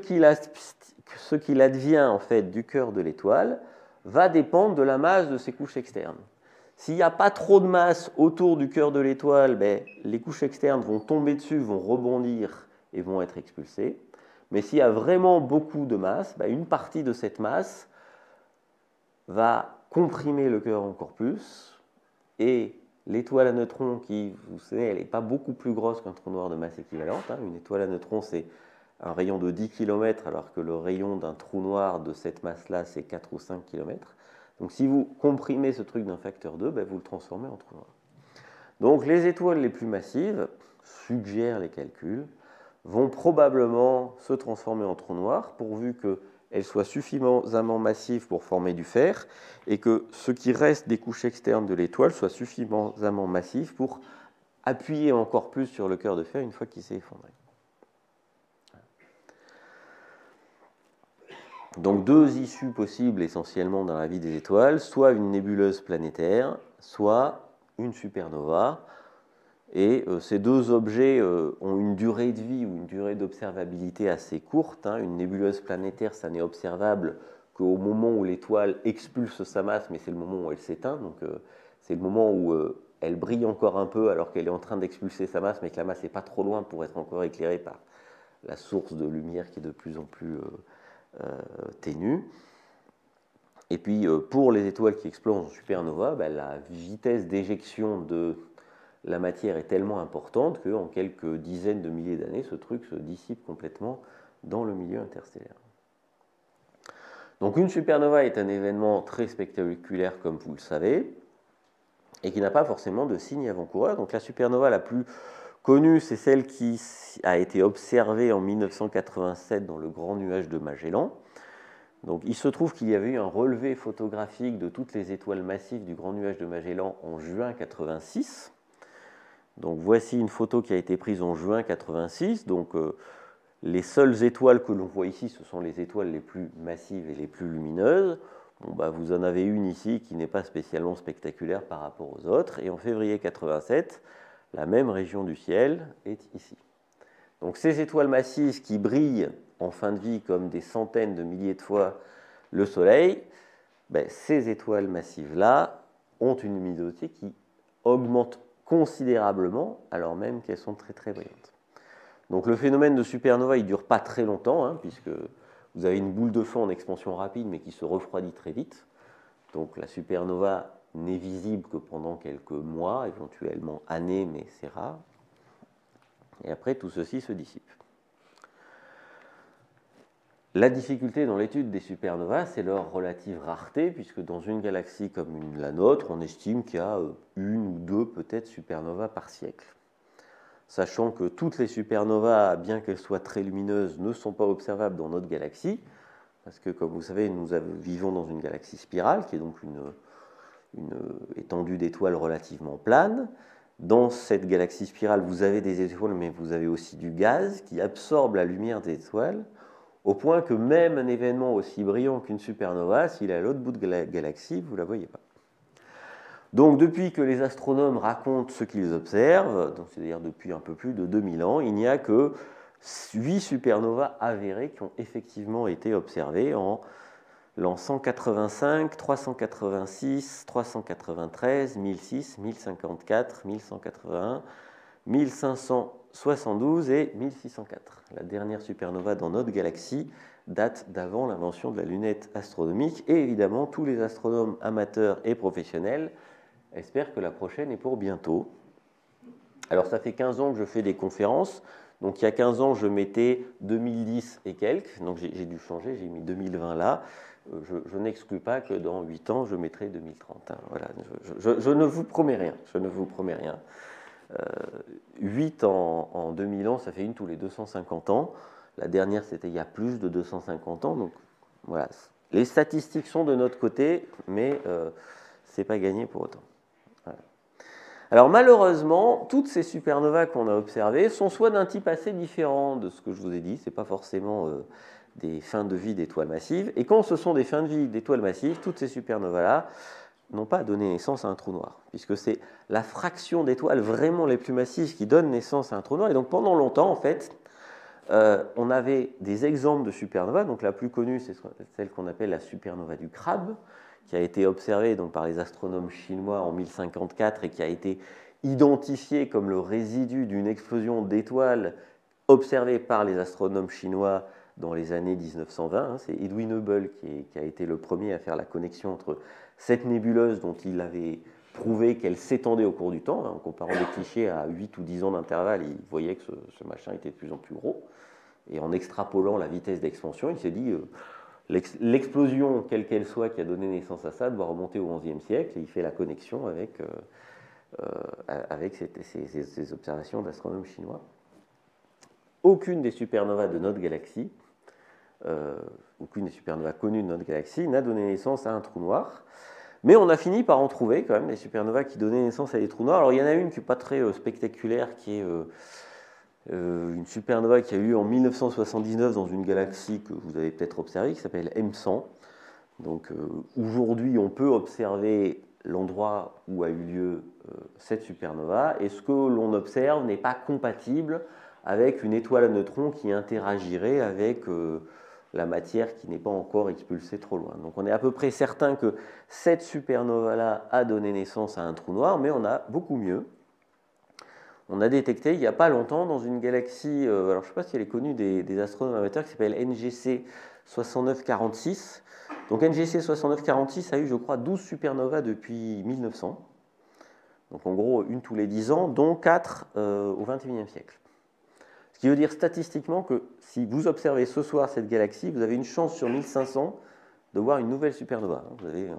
qu'il advient en fait du cœur de l'étoile va dépendre de la masse de ces couches externes. S'il n'y a pas trop de masse autour du cœur de l'étoile, ben, les couches externes vont tomber dessus, vont rebondir et vont être expulsées. Mais s'il y a vraiment beaucoup de masse, ben, une partie de cette masse va comprimer le cœur encore plus. Et l'étoile à neutrons, qui, vous savez, elle n'est pas beaucoup plus grosse qu'un trou noir de masse équivalente. Hein. Une étoile à neutrons, c'est un rayon de 10 km, alors que le rayon d'un trou noir de cette masse-là, c'est 4 ou 5 km. Donc si vous comprimez ce truc d'un facteur 2, ben, vous le transformez en trou noir. Donc les étoiles les plus massives, suggèrent les calculs, vont probablement se transformer en trou noir pourvu que elles soient suffisamment massives pour former du fer et que ce qui reste des couches externes de l'étoile soit suffisamment massif pour appuyer encore plus sur le cœur de fer une fois qu'il s'est effondré. Donc deux issues possibles essentiellement dans la vie des étoiles, soit une nébuleuse planétaire, soit une supernova. Et euh, ces deux objets euh, ont une durée de vie ou une durée d'observabilité assez courte. Hein. Une nébuleuse planétaire, ça n'est observable qu'au moment où l'étoile expulse sa masse, mais c'est le moment où elle s'éteint. Donc euh, c'est le moment où elle brille encore un peu alors qu'elle est en train d'expulser sa masse, mais que la masse n'est pas trop loin pour être encore éclairée par la source de lumière qui est de plus en plus ténue. Et puis pour les étoiles qui explosent en supernova, ben, la vitesse d'éjection de la matière est tellement importante qu'en quelques dizaines de milliers d'années, ce truc se dissipe complètement dans le milieu interstellaire. Donc une supernova est un événement très spectaculaire, comme vous le savez, et qui n'a pas forcément de signe avant-coureur. Donc la supernova la plus connue, c'est celle qui a été observée en 1987 dans le grand nuage de Magellan. Donc il se trouve qu'il y avait eu un relevé photographique de toutes les étoiles massives du grand nuage de Magellan en juin 86. Donc voici une photo qui a été prise en juin 86. Donc euh, les seules étoiles que l'on voit ici, ce sont les étoiles les plus massives et les plus lumineuses. Bah, vous en avez une ici qui n'est pas spécialement spectaculaire par rapport aux autres. Et en février 87, la même région du ciel est ici. Donc ces étoiles massives qui brillent en fin de vie comme des centaines de milliers de fois le Soleil, ben, ces étoiles massives-là ont une luminosité qui augmente considérablement, alors même qu'elles sont très très brillantes. Donc le phénomène de supernova, il ne dure pas très longtemps, hein, puisque vous avez une boule de feu en expansion rapide, mais qui se refroidit très vite. Donc la supernova n'est visible que pendant quelques mois, éventuellement années, mais c'est rare. Et après, tout ceci se dissipe. La difficulté dans l'étude des supernovas, c'est leur relative rareté, puisque dans une galaxie comme la nôtre, on estime qu'il y a euh, une ou deux peut-être supernovas par siècle. Sachant que toutes les supernovas, bien qu'elles soient très lumineuses, ne sont pas observables dans notre galaxie, parce que comme vous savez, nous vivons dans une galaxie spirale, qui est donc une, une étendue d'étoiles relativement plane. Dans cette galaxie spirale, vous avez des étoiles, mais vous avez aussi du gaz qui absorbe la lumière des étoiles au point que même un événement aussi brillant qu'une supernova, s'il est à l'autre bout de la galaxie, vous ne la voyez pas. Donc depuis que les astronomes racontent ce qu'ils observent, c'est-à-dire depuis un peu plus de 2000 ans, il n'y a que 8 supernovas avérées qui ont effectivement été observées en l'an 185, 386, 393, 1006, 1054, 1181, 1572 et 1604. La dernière supernova dans notre galaxie date d'avant l'invention de la lunette astronomique et évidemment tous les astronomes amateurs et professionnels espèrent que la prochaine est pour bientôt. Alors ça fait 15 ans que je fais des conférences. Donc il y a 15 ans, je mettais 2010 et quelques, donc j'ai dû changer, j'ai mis 2020 là. Je, n'exclus pas que dans 8 ans, je mettrai 2030. Hein. Voilà, je, ne vous promets rien, je ne vous promets rien. 8 euh, en, en 2000 ans, ça fait une tous les 250 ans. La dernière, c'était il y a plus de 250 ans. Donc voilà, les statistiques sont de notre côté, mais euh, ce n'est pas gagné pour autant. Alors malheureusement, toutes ces supernovas qu'on a observées sont soit d'un type assez différent de ce que je vous ai dit, ce n'est pas forcément euh, des fins de vie d'étoiles massives, et quand ce sont des fins de vie d'étoiles massives, toutes ces supernovas-là, n'ont pas donné naissance à un trou noir, puisque c'est la fraction d'étoiles vraiment les plus massives qui donne naissance à un trou noir. Et donc pendant longtemps, en fait, euh, on avait des exemples de supernovas. Donc la plus connue, c'est celle qu'on appelle la supernova du crabe, qui a été observée donc, par les astronomes chinois en 1054 et qui a été identifiée comme le résidu d'une explosion d'étoiles observée par les astronomes chinois dans les années 1920. Hein. C'est Edwin Hubble qui, a été le premier à faire la connexion entre cette nébuleuse dont il avait prouvé qu'elle s'étendait au cours du temps, hein, en comparant des clichés à 8 ou 10 ans d'intervalle, il voyait que ce, machin était de plus en plus gros. Et en extrapolant la vitesse d'expansion, il s'est dit euh, l'explosion, quelle qu'elle soit, qui a donné naissance à ça, doit remonter au XIe siècle, et il fait la connexion avec, euh, euh, avec ces observations d'astronomes chinois. Aucune des supernovas de notre galaxie aucune des supernovas connues de notre galaxie n'a donné naissance à un trou noir. Mais on a fini par en trouver quand même des supernovas qui donnaient naissance à des trous noirs. Alors il y en a une qui n'est pas très spectaculaire, qui est une supernova qui a eu en 1979 dans une galaxie que vous avez peut-être observée, qui s'appelle M100. Donc aujourd'hui, on peut observer l'endroit où a eu lieu euh, cette supernova, et ce que l'on observe n'est pas compatible avec une étoile à neutrons qui interagirait avec euh, la matière qui n'est pas encore expulsée trop loin. Donc on est à peu près certain que cette supernova-là a donné naissance à un trou noir, mais on a beaucoup mieux. On a détecté il n'y a pas longtemps dans une galaxie, euh, alors je ne sais pas si elle est connue des, astronomes amateurs, qui s'appelle NGC 6946, donc NGC 6946 a eu, je crois, 12 supernovas depuis 1900. Donc en gros, une tous les 10 ans, dont 4 euh, au XXIe siècle. Ce qui veut dire statistiquement que si vous observez ce soir cette galaxie, vous avez une chance sur 1500 de voir une nouvelle supernova. Vous avez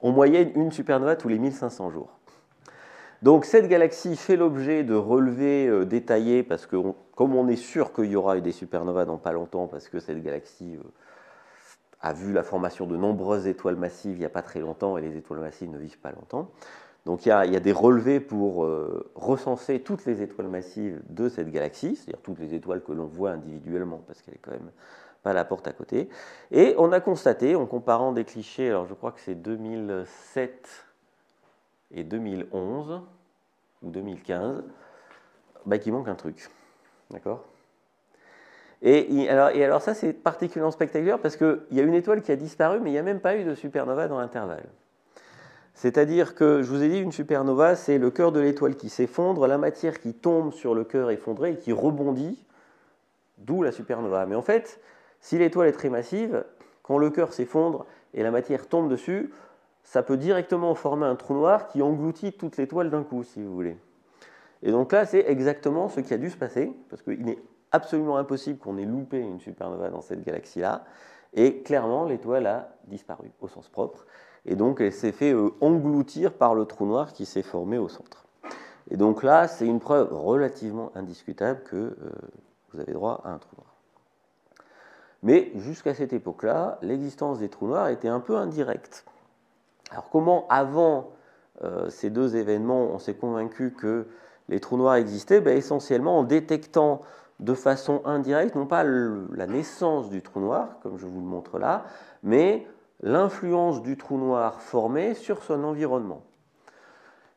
en moyenne une supernova tous les 1500 jours. Donc cette galaxie fait l'objet de relevés euh, détaillés parce que comme on est sûr qu'il y aura des supernovas dans pas longtemps, parce que cette galaxie euh, a vu la formation de nombreuses étoiles massives il n'y a pas très longtemps, et les étoiles massives ne vivent pas longtemps. Donc il y a, des relevés pour euh, recenser toutes les étoiles massives de cette galaxie, c'est-à-dire toutes les étoiles que l'on voit individuellement, parce qu'elle est quand même pas la porte à côté. Et on a constaté, en comparant des clichés, alors je crois que c'est 2007 et 2011, ou 2015, bah, qu'il manque un truc. D'accord? Et, alors, ça, c'est particulièrement spectaculaire parce qu'il y a une étoile qui a disparu, mais il n'y a même pas eu de supernova dans l'intervalle. C'est-à-dire que, je vous ai dit, une supernova, c'est le cœur de l'étoile qui s'effondre, la matière qui tombe sur le cœur effondré et qui rebondit, d'où la supernova. Mais en fait, si l'étoile est très massive, quand le cœur s'effondre et la matière tombe dessus, ça peut directement former un trou noir qui engloutit toute l'étoile d'un coup, si vous voulez. Et donc là, c'est exactement ce qui a dû se passer, parce qu'il est absolument impossible qu'on ait loupé une supernova dans cette galaxie-là. Et clairement, l'étoile a disparu au sens propre. Et donc, elle s'est fait euh, engloutir par le trou noir qui s'est formé au centre. Et donc là, c'est une preuve relativement indiscutable que euh, vous avez droit à un trou noir. Mais jusqu'à cette époque-là, l'existence des trous noirs était un peu indirecte. Alors comment, avant euh, ces deux événements, on s'est convaincu que les trous noirs existaient? Ben, Essentiellement en détectant de façon indirecte, non pas la naissance du trou noir, comme je vous le montre là, mais l'influence du trou noir formé sur son environnement.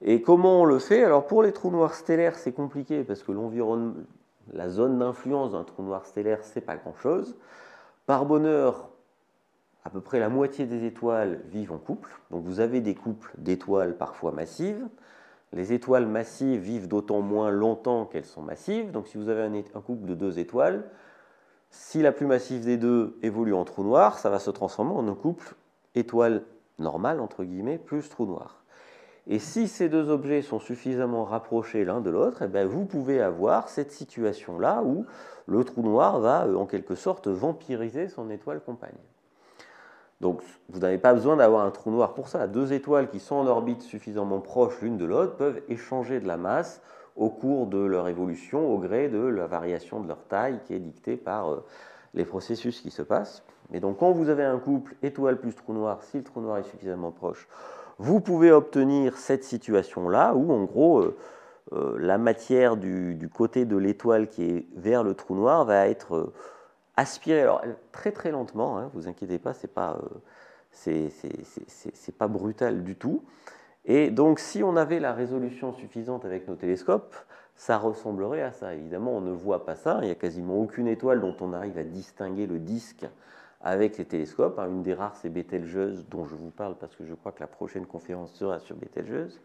Et comment on le fait? Alors pour les trous noirs stellaires, c'est compliqué parce que la zone d'influence d'un trou noir stellaire, c'est pas grand-chose. Par bonheur, à peu près la moitié des étoiles vivent en couple. Donc vous avez des couples d'étoiles parfois massives. Les étoiles massives vivent d'autant moins longtemps qu'elles sont massives. Donc si vous avez un, couple de deux étoiles, si la plus massive des deux évolue en trou noir, ça va se transformer en un couple étoile normale, entre guillemets, plus trou noir. Et si ces deux objets sont suffisamment rapprochés l'un de l'autre, eh ben, vous pouvez avoir cette situation-là où le trou noir va, euh, en quelque sorte, vampiriser son étoile compagne. Donc vous n'avez pas besoin d'avoir un trou noir pour ça. Deux étoiles qui sont en orbite suffisamment proches l'une de l'autre peuvent échanger de la masse au cours de leur évolution au gré de la variation de leur taille qui est dictée par euh, les processus qui se passent. Et donc quand vous avez un couple étoile plus trou noir, si le trou noir est suffisamment proche, vous pouvez obtenir cette situation-là où en gros euh, euh, la matière du, côté de l'étoile qui est vers le trou noir va être aspirer, alors très très lentement, hein, vous inquiétez pas, c'est pas, euh, c'est pas brutal du tout. Et donc si on avait la résolution suffisante avec nos télescopes, ça ressemblerait à ça. Évidemment, on ne voit pas ça, il n'y a quasiment aucune étoile dont on arrive à distinguer le disque avec les télescopes. Une des rares, c'est Betelgeuse, dont je vous parle parce que je crois que la prochaine conférence sera sur Betelgeuse.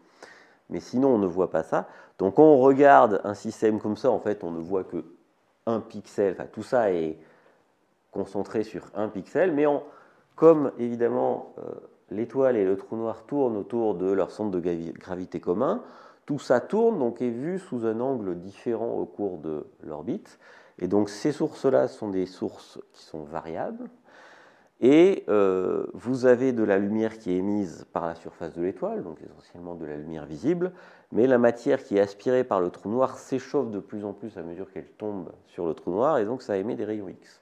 Mais sinon, on ne voit pas ça. Donc, quand on regarde un système comme ça, en fait, on ne voit que un pixel. Enfin, tout ça est, concentré sur un pixel, mais comme évidemment euh, l'étoile et le trou noir tournent autour de leur centre de gravité commun, tout ça tourne donc est vu sous un angle différent au cours de l'orbite. Et donc ces sources-là sont des sources qui sont variables. Et euh, vous avez de la lumière qui est émise par la surface de l'étoile, donc essentiellement de la lumière visible, mais la matière qui est aspirée par le trou noir s'échauffe de plus en plus à mesure qu'elle tombe sur le trou noir, et donc ça émet des rayons X.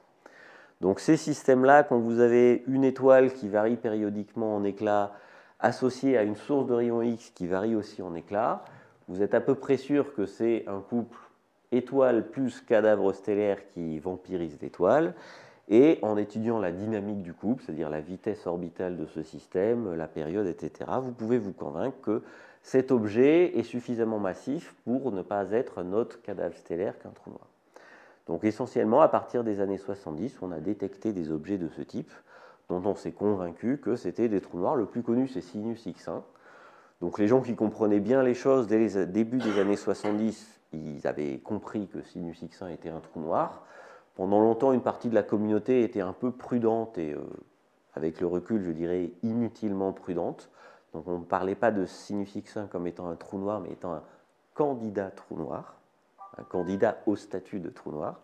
Donc ces systèmes-là, quand vous avez une étoile qui varie périodiquement en éclat, associée à une source de rayons X qui varie aussi en éclat, vous êtes à peu près sûr que c'est un couple étoile plus cadavre stellaire qui vampirise l'étoile. Et en étudiant la dynamique du couple, c'est-à-dire la vitesse orbitale de ce système, la période, etc., vous pouvez vous convaincre que cet objet est suffisamment massif pour ne pas être un autre cadavre stellaire qu'un trou noir. Donc essentiellement, à partir des années 70, on a détecté des objets de ce type dont on s'est convaincu que c'était des trous noirs. Le plus connu, c'est Sinus X1. Donc les gens qui comprenaient bien les choses dès les débuts des années 70, ils avaient compris que Sinus X1 était un trou noir. Pendant longtemps, une partie de la communauté était un peu prudente et, euh, avec le recul, je dirais, inutilement prudente. Donc on ne parlait pas de Sinus X1 comme étant un trou noir, mais étant un candidat trou noir, un candidat au statut de trou noir.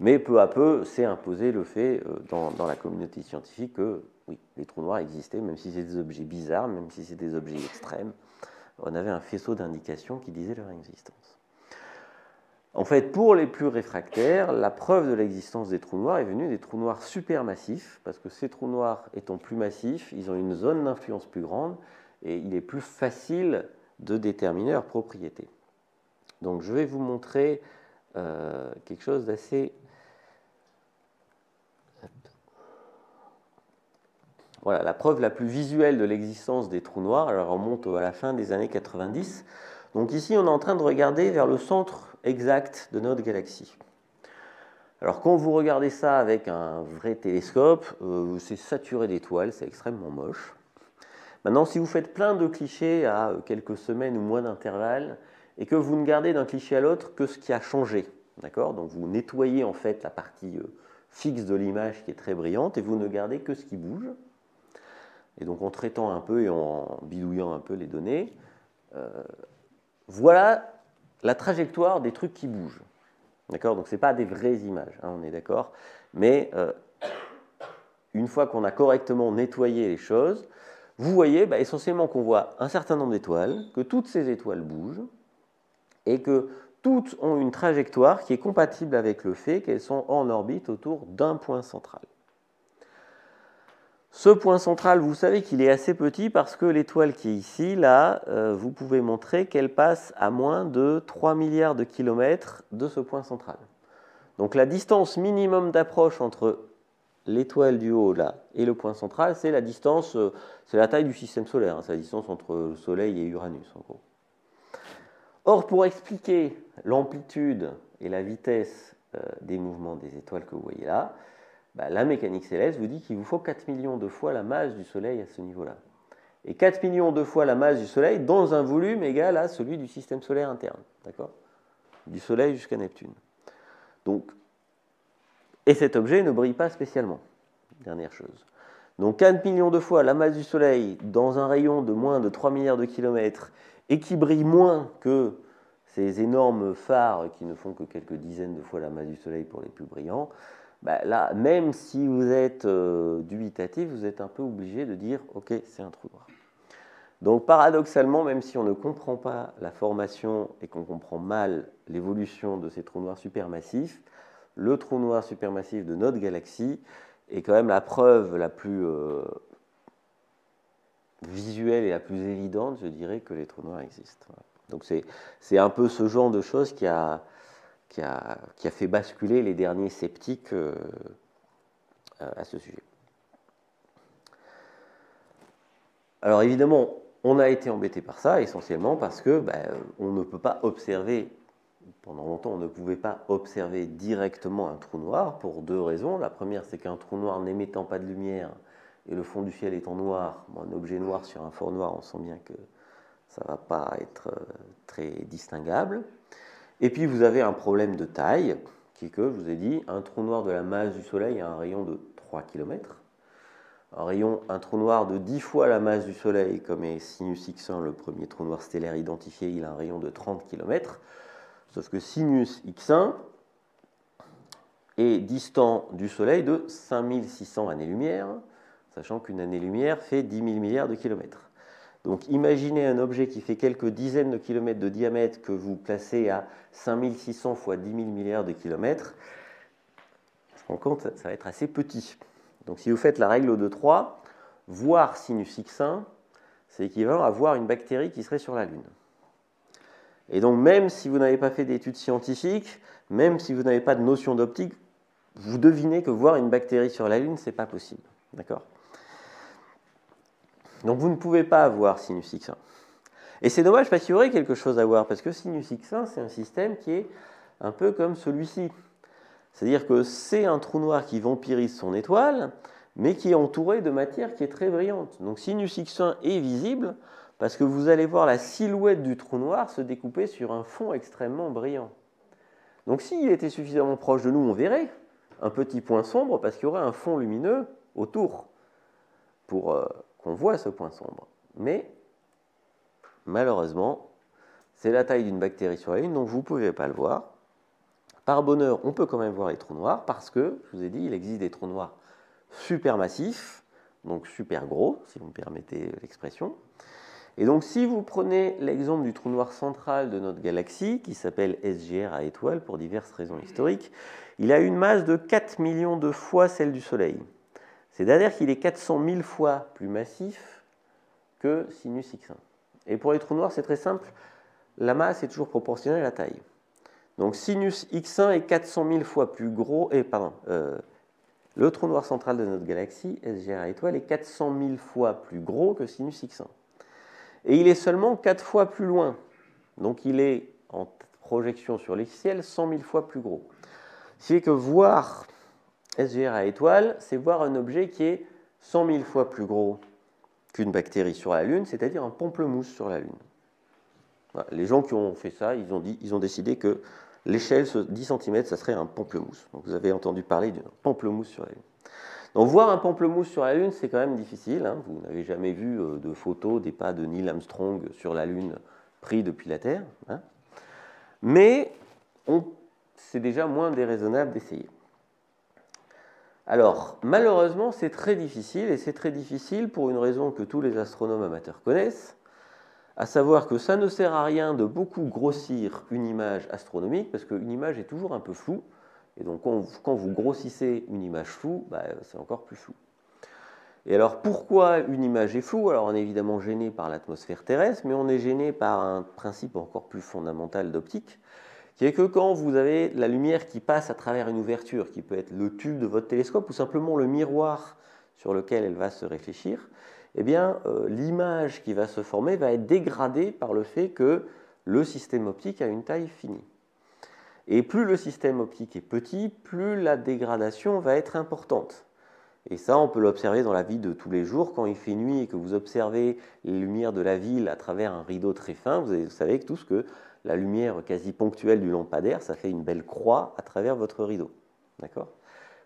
Mais peu à peu, s'est imposé le fait euh, dans, la communauté scientifique que oui, les trous noirs existaient, même si c'est des objets bizarres, même si c'est des objets extrêmes. On avait un faisceau d'indications qui disait leur existence. En fait, pour les plus réfractaires, la preuve de l'existence des trous noirs est venue des trous noirs supermassifs, parce que ces trous noirs étant plus massifs, ils ont une zone d'influence plus grande et il est plus facile de déterminer leurs propriétés. Donc je vais vous montrer euh, quelque chose d'assez... Voilà, la preuve la plus visuelle de l'existence des trous noirs, elle remonte à la fin des années 90. Donc ici, on est en train de regarder vers le centre exact de notre galaxie. Alors quand vous regardez ça avec un vrai télescope, euh, c'est saturé d'étoiles, c'est extrêmement moche. Maintenant, si vous faites plein de clichés à euh, quelques semaines ou mois d'intervalle, et que vous ne gardez d'un cliché à l'autre que ce qui a changé, d'accord? Donc vous nettoyez en fait la partie euh, fixe de l'image qui est très brillante, et vous ne gardez que ce qui bouge. Et donc en traitant un peu et en bidouillant un peu les données, voilà la trajectoire des trucs qui bougent. D'accord? Donc ce n'est pas des vraies images, hein, on est d'accord? Mais euh, une fois qu'on a correctement nettoyé les choses, vous voyez bah, essentiellement qu'on voit un certain nombre d'étoiles, que toutes ces étoiles bougent, et que toutes ont une trajectoire qui est compatible avec le fait qu'elles sont en orbite autour d'un point central. Ce point central, vous savez qu'il est assez petit parce que l'étoile qui est ici, là, euh, vous pouvez montrer qu'elle passe à moins de 3 milliards de kilomètres de ce point central. Donc la distance minimum d'approche entre l'étoile du haut là et le point central, c'est la distance, euh, c'est la taille du système solaire, hein, c'est la distance entre le Soleil et Uranus en gros. Or, pour expliquer l'amplitude et la vitesse euh, des mouvements des étoiles que vous voyez là, bah, la mécanique céleste vous dit qu'il vous faut 4 millions de fois la masse du Soleil à ce niveau-là. Et 4 millions de fois la masse du Soleil dans un volume égal à celui du système solaire interne. D'accord? Du Soleil jusqu'à Neptune. Donc, et cet objet ne brille pas spécialement. Dernière chose. Donc 4 millions de fois la masse du Soleil dans un rayon de moins de 3 milliards de kilomètres et qui brille moins que ces énormes phares qui ne font que quelques dizaines de fois la masse du Soleil pour les plus brillants, bah, là, même si vous êtes euh, dubitatif, vous êtes un peu obligé de dire ok, c'est un trou noir. Donc paradoxalement, même si on ne comprend pas la formation et qu'on comprend mal l'évolution de ces trous noirs supermassifs, le trou noir supermassif de notre galaxie est quand même la preuve la plus euh, visuelle et la plus évidente, je dirais, que les trous noirs existent. Donc c'est un peu ce genre de choses qui a, fait basculer les derniers sceptiques euh, à ce sujet. Alors évidemment, on a été embêté par ça, essentiellement parce que ben, on ne peut pas observer, pendant longtemps on ne pouvait pas observer directement un trou noir pour deux raisons. La première, c'est qu'un trou noir n'émettant pas de lumière et le fond du ciel étant noir, un objet noir sur un fort noir, on sent bien que ça ne va pas être euh, très distinguable. Et puis vous avez un problème de taille, qui est que, je vous ai dit, un trou noir de la masse du Soleil a un rayon de 3 km. Un, un trou noir de 10 fois la masse du Soleil, comme est Sinus X1, le premier trou noir stellaire identifié, il a un rayon de 30 km. Sauf que Sinus X1 est distant du Soleil de 5600 années-lumière, sachant qu'une année-lumière fait 10 000 milliards de kilomètres. Donc imaginez un objet qui fait quelques dizaines de kilomètres de diamètre que vous placez à 5600 fois 10 000 milliards de kilomètres. je compte, ça va être assez petit. Donc si vous faites la règle de 3, voir sinus x1, c'est équivalent à voir une bactérie qui serait sur la Lune. Et donc même si vous n'avez pas fait d'études scientifiques, même si vous n'avez pas de notion d'optique, vous devinez que voir une bactérie sur la Lune, ce n'est pas possible. D'accord? Donc vous ne pouvez pas voir sinus x1. Et c'est dommage parce qu'il y aurait quelque chose à voir, parce que sinus x1, c'est un système qui est un peu comme celui-ci. C'est-à-dire que c'est un trou noir qui vampirise son étoile, mais qui est entouré de matière qui est très brillante. Donc sinus X1 est visible parce que vous allez voir la silhouette du trou noir se découper sur un fond extrêmement brillant. Donc s'il était suffisamment proche de nous, on verrait un petit point sombre parce qu'il y aurait un fond lumineux autour pour euh, qu'on voit ce point sombre. Mais malheureusement, c'est la taille d'une bactérie sur la Lune, donc vous ne pouvez pas le voir. Par bonheur, on peut quand même voir les trous noirs parce que, je vous ai dit, il existe des trous noirs super massifs, donc super gros, si vous me permettez l'expression. Et donc, si vous prenez l'exemple du trou noir central de notre galaxie, qui s'appelle SGR à étoile pour diverses raisons historiques, il a une masse de 4 millions de fois celle du Soleil. C'est-à-dire qu'il est 400 000 fois plus massif que Sinus X1. Et pour les trous noirs, c'est très simple, la masse est toujours proportionnelle à la taille. Donc sinus X1 est 400 000 fois plus gros, et pardon, euh, le trou noir central de notre galaxie, SGR étoile, est 400 000 fois plus gros que sinus X1. Et il est seulement 4 fois plus loin. Donc il est en projection sur les ciels 100 000 fois plus gros. Ce qui fait que voir SGR à étoile, c'est voir un objet qui est 100 000 fois plus gros qu'une bactérie sur la Lune, c'est-à-dire un pamplemousse sur la Lune. Les gens qui ont fait ça, ils ont, décidé que l'échelle 10 cm, ça serait un pamplemousse. Donc vous avez entendu parler d'un pamplemousse sur la Lune. Donc voir un pamplemousse sur la Lune, c'est quand même difficile. Hein. Vous n'avez jamais vu euh, de photos des pas de Neil Armstrong sur la Lune pris depuis la Terre. Hein. Mais c'est déjà moins déraisonnable d'essayer. Alors, malheureusement, c'est très difficile, et c'est très difficile pour une raison que tous les astronomes amateurs connaissent, à savoir que ça ne sert à rien de beaucoup grossir une image astronomique, parce qu'une image est toujours un peu floue, et donc quand vous grossissez une image floue, bah, c'est encore plus flou. Et alors pourquoi une image est floue? Alors on est évidemment gêné par l'atmosphère terrestre, mais on est gêné par un principe encore plus fondamental d'optique, qui est que quand vous avez la lumière qui passe à travers une ouverture, qui peut être le tube de votre télescope ou simplement le miroir sur lequel elle va se réfléchir, eh bien, euh, l'image qui va se former va être dégradée par le fait que le système optique a une taille finie. Et plus le système optique est petit, plus la dégradation va être importante. Et ça, on peut l'observer dans la vie de tous les jours. Quand il fait nuit et que vous observez les lumières de la ville à travers un rideau très fin, vous savez tous que la lumière quasi ponctuelle du lampadaire, ça fait une belle croix à travers votre rideau. D'accord?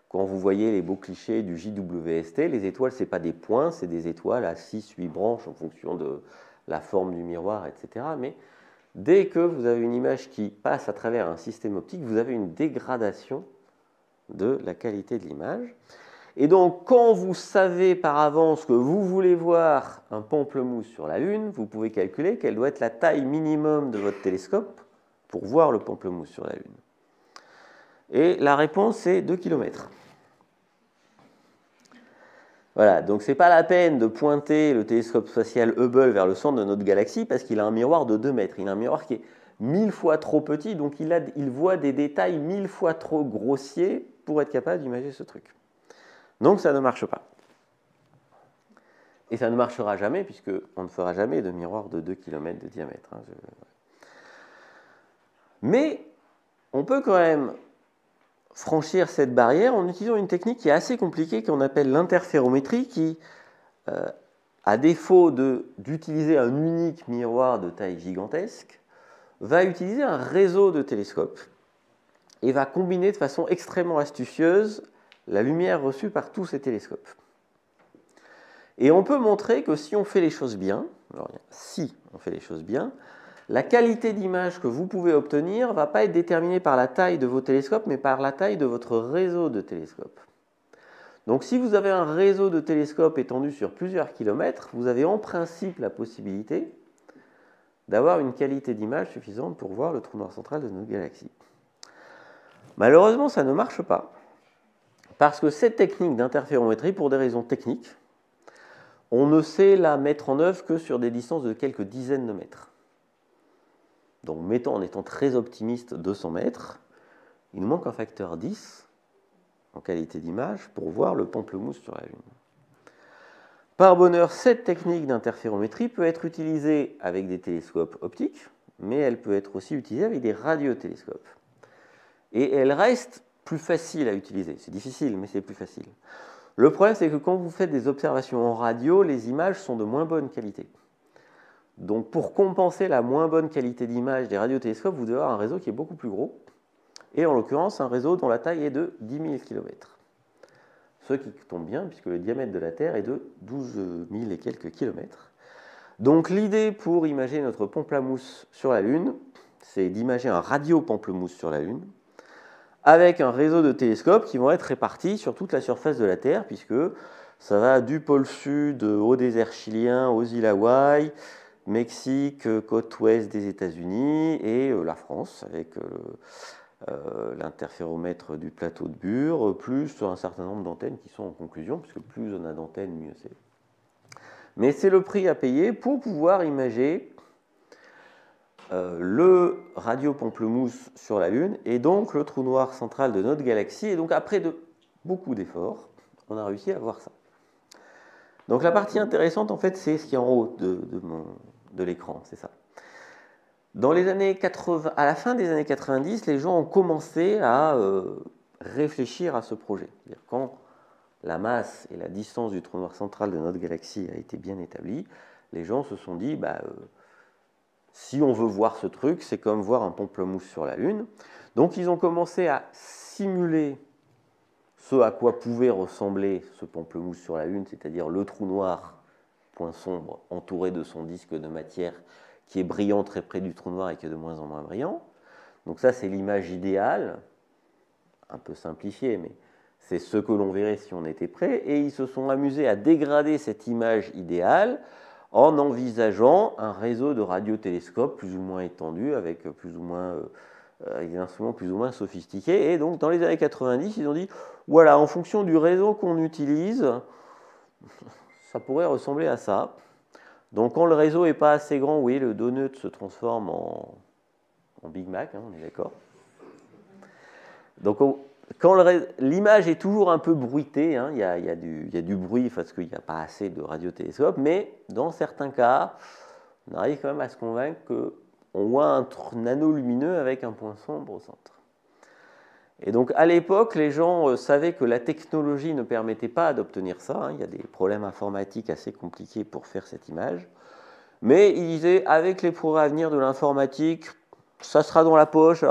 Quand vous voyez les beaux clichés du JWST, les étoiles, ce n'est pas des points, c'est des étoiles à 6-8 branches en fonction de la forme du miroir, etc. Mais dès que vous avez une image qui passe à travers un système optique, vous avez une dégradation de la qualité de l'image. Et donc, quand vous savez par avance que vous voulez voir un pamplemousse sur la Lune, vous pouvez calculer quelle doit être la taille minimum de votre télescope pour voir le pamplemousse sur la Lune. Et la réponse est 2 km. Voilà, donc c'est pas la peine de pointer le télescope spatial Hubble vers le centre de notre galaxie parce qu'il a un miroir de 2 mètres. Il a un miroir qui est mille fois trop petit, donc il, voit des détails mille fois trop grossiers pour être capable d'imaginer ce truc. Donc ça ne marche pas. Et ça ne marchera jamais puisqu'on ne fera jamais de miroir de 2 km de diamètre. Hein, Mais on peut quand même franchir cette barrière en utilisant une technique qui est assez compliquée qu'on appelle l'interférométrie qui, euh, à défaut d'utiliser un unique miroir de taille gigantesque, va utiliser un réseau de télescopes et va combiner de façon extrêmement astucieuse la lumière reçue par tous ces télescopes. Et on peut montrer que si on fait les choses bien, alors si on fait les choses bien, la qualité d'image que vous pouvez obtenir ne va pas être déterminée par la taille de vos télescopes, mais par la taille de votre réseau de télescopes. Donc si vous avez un réseau de télescopes étendu sur plusieurs kilomètres, vous avez en principe la possibilité d'avoir une qualité d'image suffisante pour voir le trou noir central de notre galaxie. Malheureusement, ça ne marche pas. Parce que cette technique d'interférométrie, pour des raisons techniques, on ne sait la mettre en œuvre que sur des distances de quelques dizaines de mètres. Donc mettons en étant très optimiste 200 mètres, il nous manque un facteur 10 en qualité d'image pour voir le pamplemousse sur la Lune. Par bonheur, cette technique d'interférométrie peut être utilisée avec des télescopes optiques, mais elle peut être aussi utilisée avec des radiotélescopes. Et elle reste plus facile à utiliser. C'est difficile, mais c'est plus facile. Le problème, c'est que quand vous faites des observations en radio, les images sont de moins bonne qualité. Donc pour compenser la moins bonne qualité d'image des radiotélescopes, vous devez avoir un réseau qui est beaucoup plus gros, et en l'occurrence un réseau dont la taille est de 10 000 km. Ce qui tombe bien, puisque le diamètre de la Terre est de 12 000 et quelques kilomètres. Donc l'idée pour imager notre pamplemousse sur la Lune, c'est d'imager un radio pamplemousse sur la Lune, avec un réseau de télescopes qui vont être répartis sur toute la surface de la Terre, puisque ça va du pôle sud au désert chilien, aux îles Hawaï, Mexique, euh, côte ouest des États-Unis et euh, la France avec euh, l'interféromètre du plateau de Bure, plus un certain nombre d'antennes qui sont en conclusion, puisque plus on a d'antennes, mieux c'est. Mais c'est le prix à payer pour pouvoir imager le radio Pamplemousse sur la Lune et donc le trou noir central de notre galaxie. Et donc après beaucoup d'efforts, on a réussi à voir ça. Donc la partie intéressante, en fait, c'est ce qui est en haut de l'écran, c'est ça. Dans les années 80, à la fin des années 90, les gens ont commencé à euh, réfléchir à ce projet. Quand la masse et la distance du trou noir central de notre galaxie a été bien établie, les gens se sont dit, bah, euh, si on veut voir ce truc, c'est comme voir un pamplemousse sur la Lune. Donc ils ont commencé à simuler ce à quoi pouvait ressembler ce pamplemousse sur la Lune, c'est-à-dire le trou noir point sombre entouré de son disque de matière qui est brillant très près du trou noir et qui est de moins en moins brillant. Donc ça, c'est l'image idéale, un peu simplifiée, mais c'est ce que l'on verrait si on était prêt. Et ils se sont amusés à dégrader cette image idéale en envisageant un réseau de radiotélescopes plus ou moins étendu, avec plus ou moins euh, des instruments plus ou moins sophistiqués. Et donc, dans les années 90, ils ont dit, voilà, en fonction du réseau qu'on utilise, <laughs> ça pourrait ressembler à ça. Donc quand le réseau n'est pas assez grand, oui, le donut se transforme en, Big Mac, hein, on est d'accord. Donc quand l'image est toujours un peu bruitée, hein, il y, a, du bruit parce qu'il n'y a pas assez de radiotélescopes, mais dans certains cas, on arrive quand même à se convaincre qu'on voit un anneau lumineux avec un point sombre au centre. Et donc à l'époque, les gens euh, savaient que la technologie ne permettait pas d'obtenir ça. Hein. Il y a des problèmes informatiques assez compliqués pour faire cette image. Mais ils disaient, avec les progrès à venir de l'informatique, ça sera dans la poche.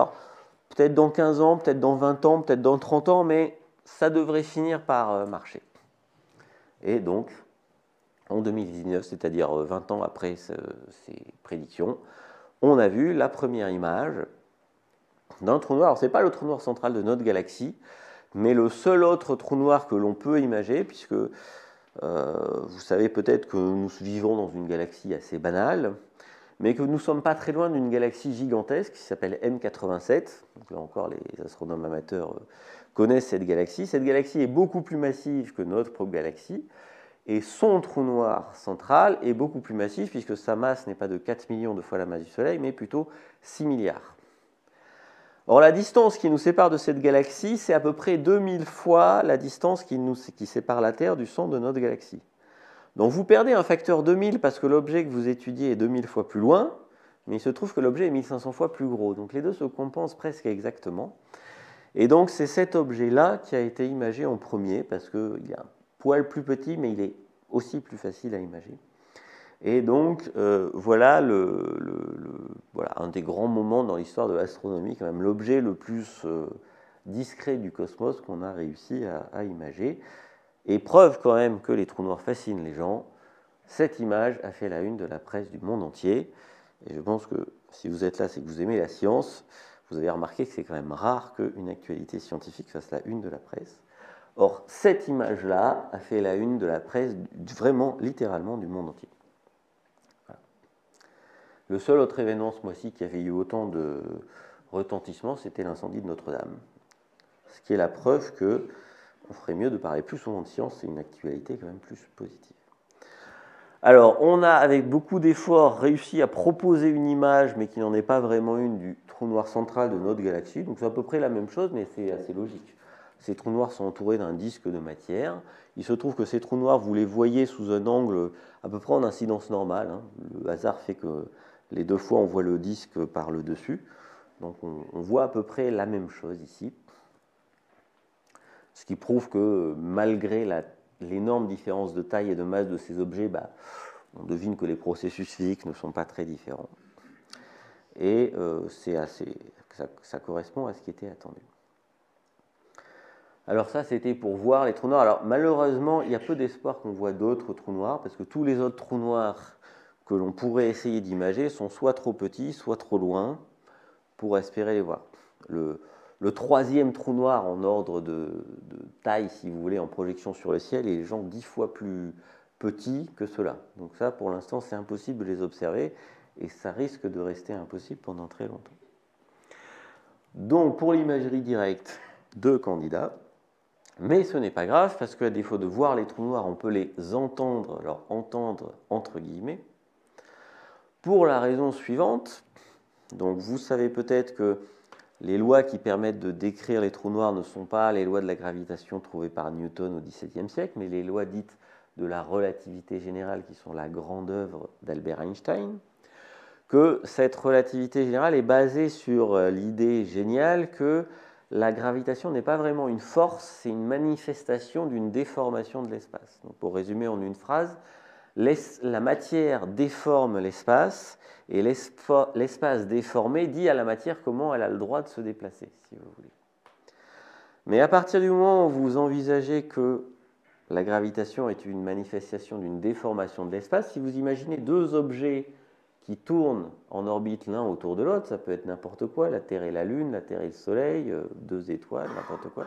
Peut-être dans 15 ans, peut-être dans 20 ans, peut-être dans 30 ans, mais ça devrait finir par euh, marcher. Et donc, en 2019, c'est-à-dire 20 euh, ans après ces prédictions, on a vu la première image d'un trou noir. Alors, ce n'est pas le trou noir central de notre galaxie, mais le seul autre trou noir que l'on peut imager, puisque euh, vous savez peut-être que nous vivons dans une galaxie assez banale, mais que nous ne sommes pas très loin d'une galaxie gigantesque qui s'appelle M87. Donc là encore, les astronomes amateurs euh, connaissent cette galaxie. Cette galaxie est beaucoup plus massive que notre propre galaxie. Et son trou noir central est beaucoup plus massif puisque sa masse n'est pas de 4 millions de fois la masse du Soleil, mais plutôt 6 milliards. Or, la distance qui nous sépare de cette galaxie, c'est à peu près 2000 fois la distance qui sépare la Terre du centre de notre galaxie. Donc vous perdez un facteur 2000 parce que l'objet que vous étudiez est 2000 fois plus loin, mais il se trouve que l'objet est 1500 fois plus gros. Donc les deux se compensent presque exactement. Et donc c'est cet objet-là qui a été imagé en premier parce qu'il est un poil plus petit, mais il est aussi plus facile à imager. Et donc, euh, voilà, un des grands moments dans l'histoire de l'astronomie, quand même, l'objet le plus euh, discret du cosmos qu'on a réussi à, à, imager. Et preuve quand même que les trous noirs fascinent les gens, cette image a fait la une de la presse du monde entier. Et je pense que si vous êtes là, c'est que vous aimez la science. Vous avez remarqué que c'est quand même rare qu'une actualité scientifique fasse la une de la presse. Or, cette image-là a fait la une de la presse vraiment, littéralement, du monde entier. Le seul autre événement ce mois-ci qui avait eu autant de retentissement, c'était l'incendie de Notre-Dame. Ce qui est la preuve que on ferait mieux de parler plus souvent de science, c'est une actualité quand même plus positive. Alors, on a, avec beaucoup d'efforts, réussi à proposer une image, mais qui n'en est pas vraiment une, du trou noir central de notre galaxie. Donc, c'est à peu près la même chose, mais c'est assez logique. Ces trous noirs sont entourés d'un disque de matière. Il se trouve que ces trous noirs, vous les voyez sous un angle à peu près en incidence normale. Hein. Le hasard fait que les deux fois, on voit le disque par le dessus. Donc, on, voit à peu près la même chose ici. Ce qui prouve que malgré l'énorme différence de taille et de masse de ces objets, bah, on devine que les processus physiques ne sont pas très différents. Et euh, assez, ça correspond à ce qui était attendu. Alors ça, c'était pour voir les trous noirs. Alors malheureusement, il y a peu d'espoir qu'on voit d'autres trous noirs, parce que tous les autres trous noirs que l'on pourrait essayer d'imager sont soit trop petits, soit trop loin pour espérer les voir. Troisième trou noir en ordre de, taille, si vous voulez, en projection sur le ciel, est genre dix fois plus petit que cela. Donc ça, pour l'instant, c'est impossible de les observer, et ça risque de rester impossible pendant très longtemps. Donc pour l'imagerie directe, deux candidats. Mais ce n'est pas grave parce qu'à défaut de voir les trous noirs, on peut les entendre, alors entendre entre guillemets, pour la raison suivante. Donc vous savez peut-être que les lois qui permettent de décrire les trous noirs ne sont pas les lois de la gravitation trouvées par Newton au XVIIe siècle, mais les lois dites de la relativité générale qui sont la grande œuvre d'Albert Einstein, que cette relativité générale est basée sur euh, l'idée géniale que la gravitation n'est pas vraiment une force, c'est une manifestation d'une déformation de l'espace. Pour résumer en une phrase, la matière déforme l'espace et l'espace déformé dit à la matière comment elle a le droit de se déplacer, si vous voulez. Mais à partir du moment où vous envisagez que la gravitation est une manifestation d'une déformation de l'espace, si vous imaginez deux objets qui tournent en orbite l'un autour de l'autre. Ça peut être n'importe quoi, la Terre et la Lune, la Terre et le Soleil, euh, deux étoiles, n'importe quoi.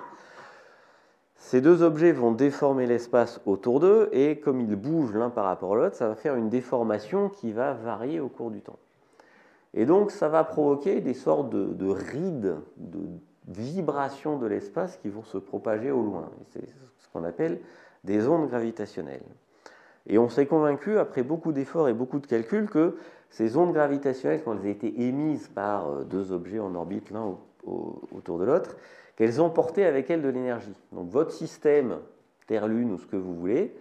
Ces deux objets vont déformer l'espace autour d'eux et comme ils bougent l'un par rapport à l'autre, ça va faire une déformation qui va varier au cours du temps. Et donc ça va provoquer des sortes de, de rides, de vibrations de l'espace qui vont se propager au loin. C'est ce qu'on appelle des ondes gravitationnelles. Et on s'est convaincu, après beaucoup d'efforts et beaucoup de calculs, que ces ondes gravitationnelles, quand elles étaient émises par euh, deux objets en orbite l'un autour de l'autre, qu'elles emportaient avec elles de l'énergie. Donc votre système, Terre-Lune ou ce que vous voulez,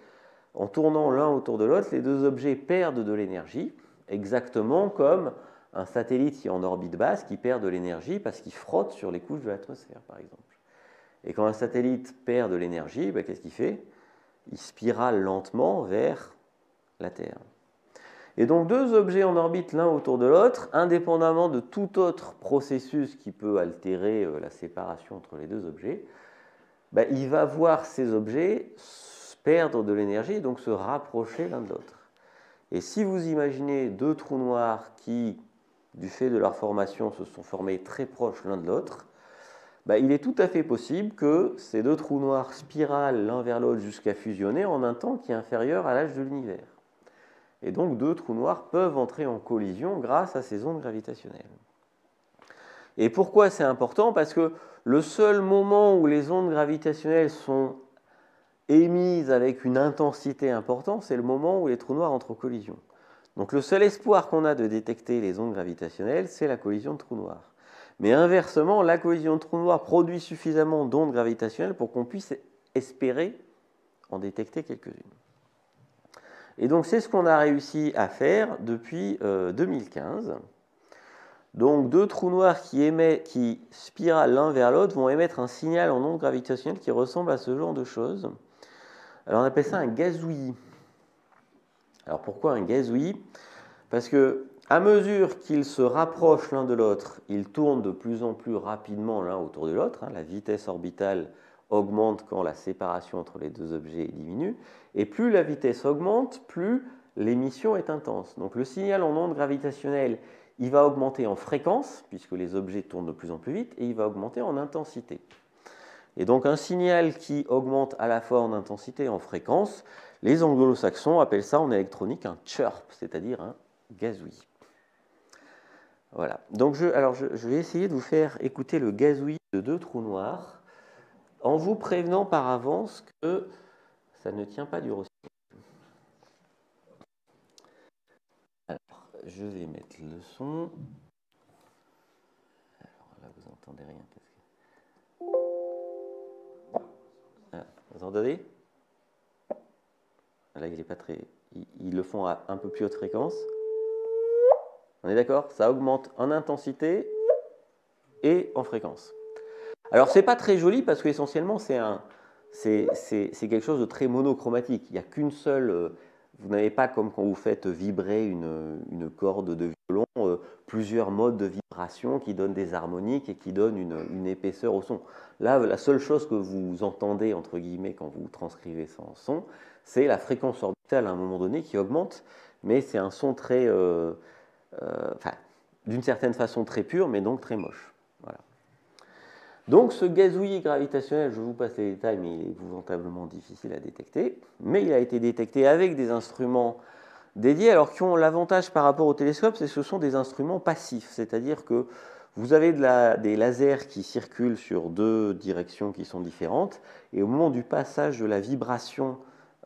en tournant l'un autour de l'autre, les deux objets perdent de l'énergie, exactement comme un satellite qui est en orbite basse qui perd de l'énergie parce qu'il frotte sur les couches de l'atmosphère, par exemple. Et quand un satellite perd de l'énergie, ben, qu'est-ce qu'il fait? Il spirale lentement vers la Terre. Et donc deux objets en orbite l'un autour de l'autre, indépendamment de tout autre processus qui peut altérer euh, la séparation entre les deux objets, bah, il va voir ces objets perdre de l'énergie et donc se rapprocher l'un de l'autre. Et si vous imaginez deux trous noirs qui, du fait de leur formation, se sont formés très proches l'un de l'autre, bah, il est tout à fait possible que ces deux trous noirs spiralent l'un vers l'autre jusqu'à fusionner en un temps qui est inférieur à l'âge de l'univers. Et donc deux trous noirs peuvent entrer en collision grâce à ces ondes gravitationnelles. Et pourquoi c'est important? Parce que le seul moment où les ondes gravitationnelles sont émises avec une intensité importante, c'est le moment où les trous noirs entrent en collision. Donc le seul espoir qu'on a de détecter les ondes gravitationnelles, c'est la collision de trous noirs. Mais inversement, la collision de trous noirs produit suffisamment d'ondes gravitationnelles pour qu'on puisse espérer en détecter quelques-unes. Et donc c'est ce qu'on a réussi à faire depuis 2015. Euh, donc deux trous noirs qui, émettent, qui spiralent l'un vers l'autre vont émettre un signal en ondes gravitationnelles qui ressemble à ce genre de choses. Alors on appelle ça un gazouillis. Alors pourquoi un gazouillis? Parce que à mesure qu'ils se rapprochent l'un de l'autre, ils tournent de plus en plus rapidement l'un autour de l'autre. Hein. la vitesse orbitale augmente quand la séparation entre les deux objets diminue. Et plus la vitesse augmente, plus l'émission est intense. Donc le signal en onde gravitationnelle, il va augmenter en fréquence, puisque les objets tournent de plus en plus vite, et il va augmenter en intensité. Et donc un signal qui augmente à la fois en intensité et en fréquence, les anglo-saxons appellent ça en électronique un chirp, c'est-à-dire un gazouillis. Voilà. Donc je, je, vais essayer de vous faire écouter le gazouillis de deux trous noirs en vous prévenant par avance que ça ne tient pas du rossi. Alors, je vais mettre le son. Alors là, vous n'entendez rien. Ah, vous entendez? Là, il est pas très. Ils le font à un peu plus haute fréquence. On est d'accord? Ça augmente en intensité et en fréquence. Alors, c'est pas très joli parce qu'essentiellement, c'est un, c'est quelque chose de très monochromatique. Il n'y a qu'une seule. Euh, vous n'avez pas comme quand vous faites vibrer une, une corde de violon, euh, plusieurs modes de vibration qui donnent des harmoniques et qui donnent une, une, épaisseur au son. Là, la seule chose que vous entendez, entre guillemets, quand vous transcrivez sans son, c'est la fréquence orbitale à un moment donné qui augmente, mais c'est un son très. Euh, enfin, d'une certaine façon très pur, mais donc très moche. Donc ce gazouillis gravitationnel, je vous passe les détails, mais il est épouvantablement difficile à détecter. Mais il a été détecté avec des instruments dédiés, alors qui ont l'avantage par rapport au télescope, c'est que ce sont des instruments passifs, c'est-à-dire que vous avez des lasers qui circulent sur deux directions qui sont différentes, et au moment du passage de la vibration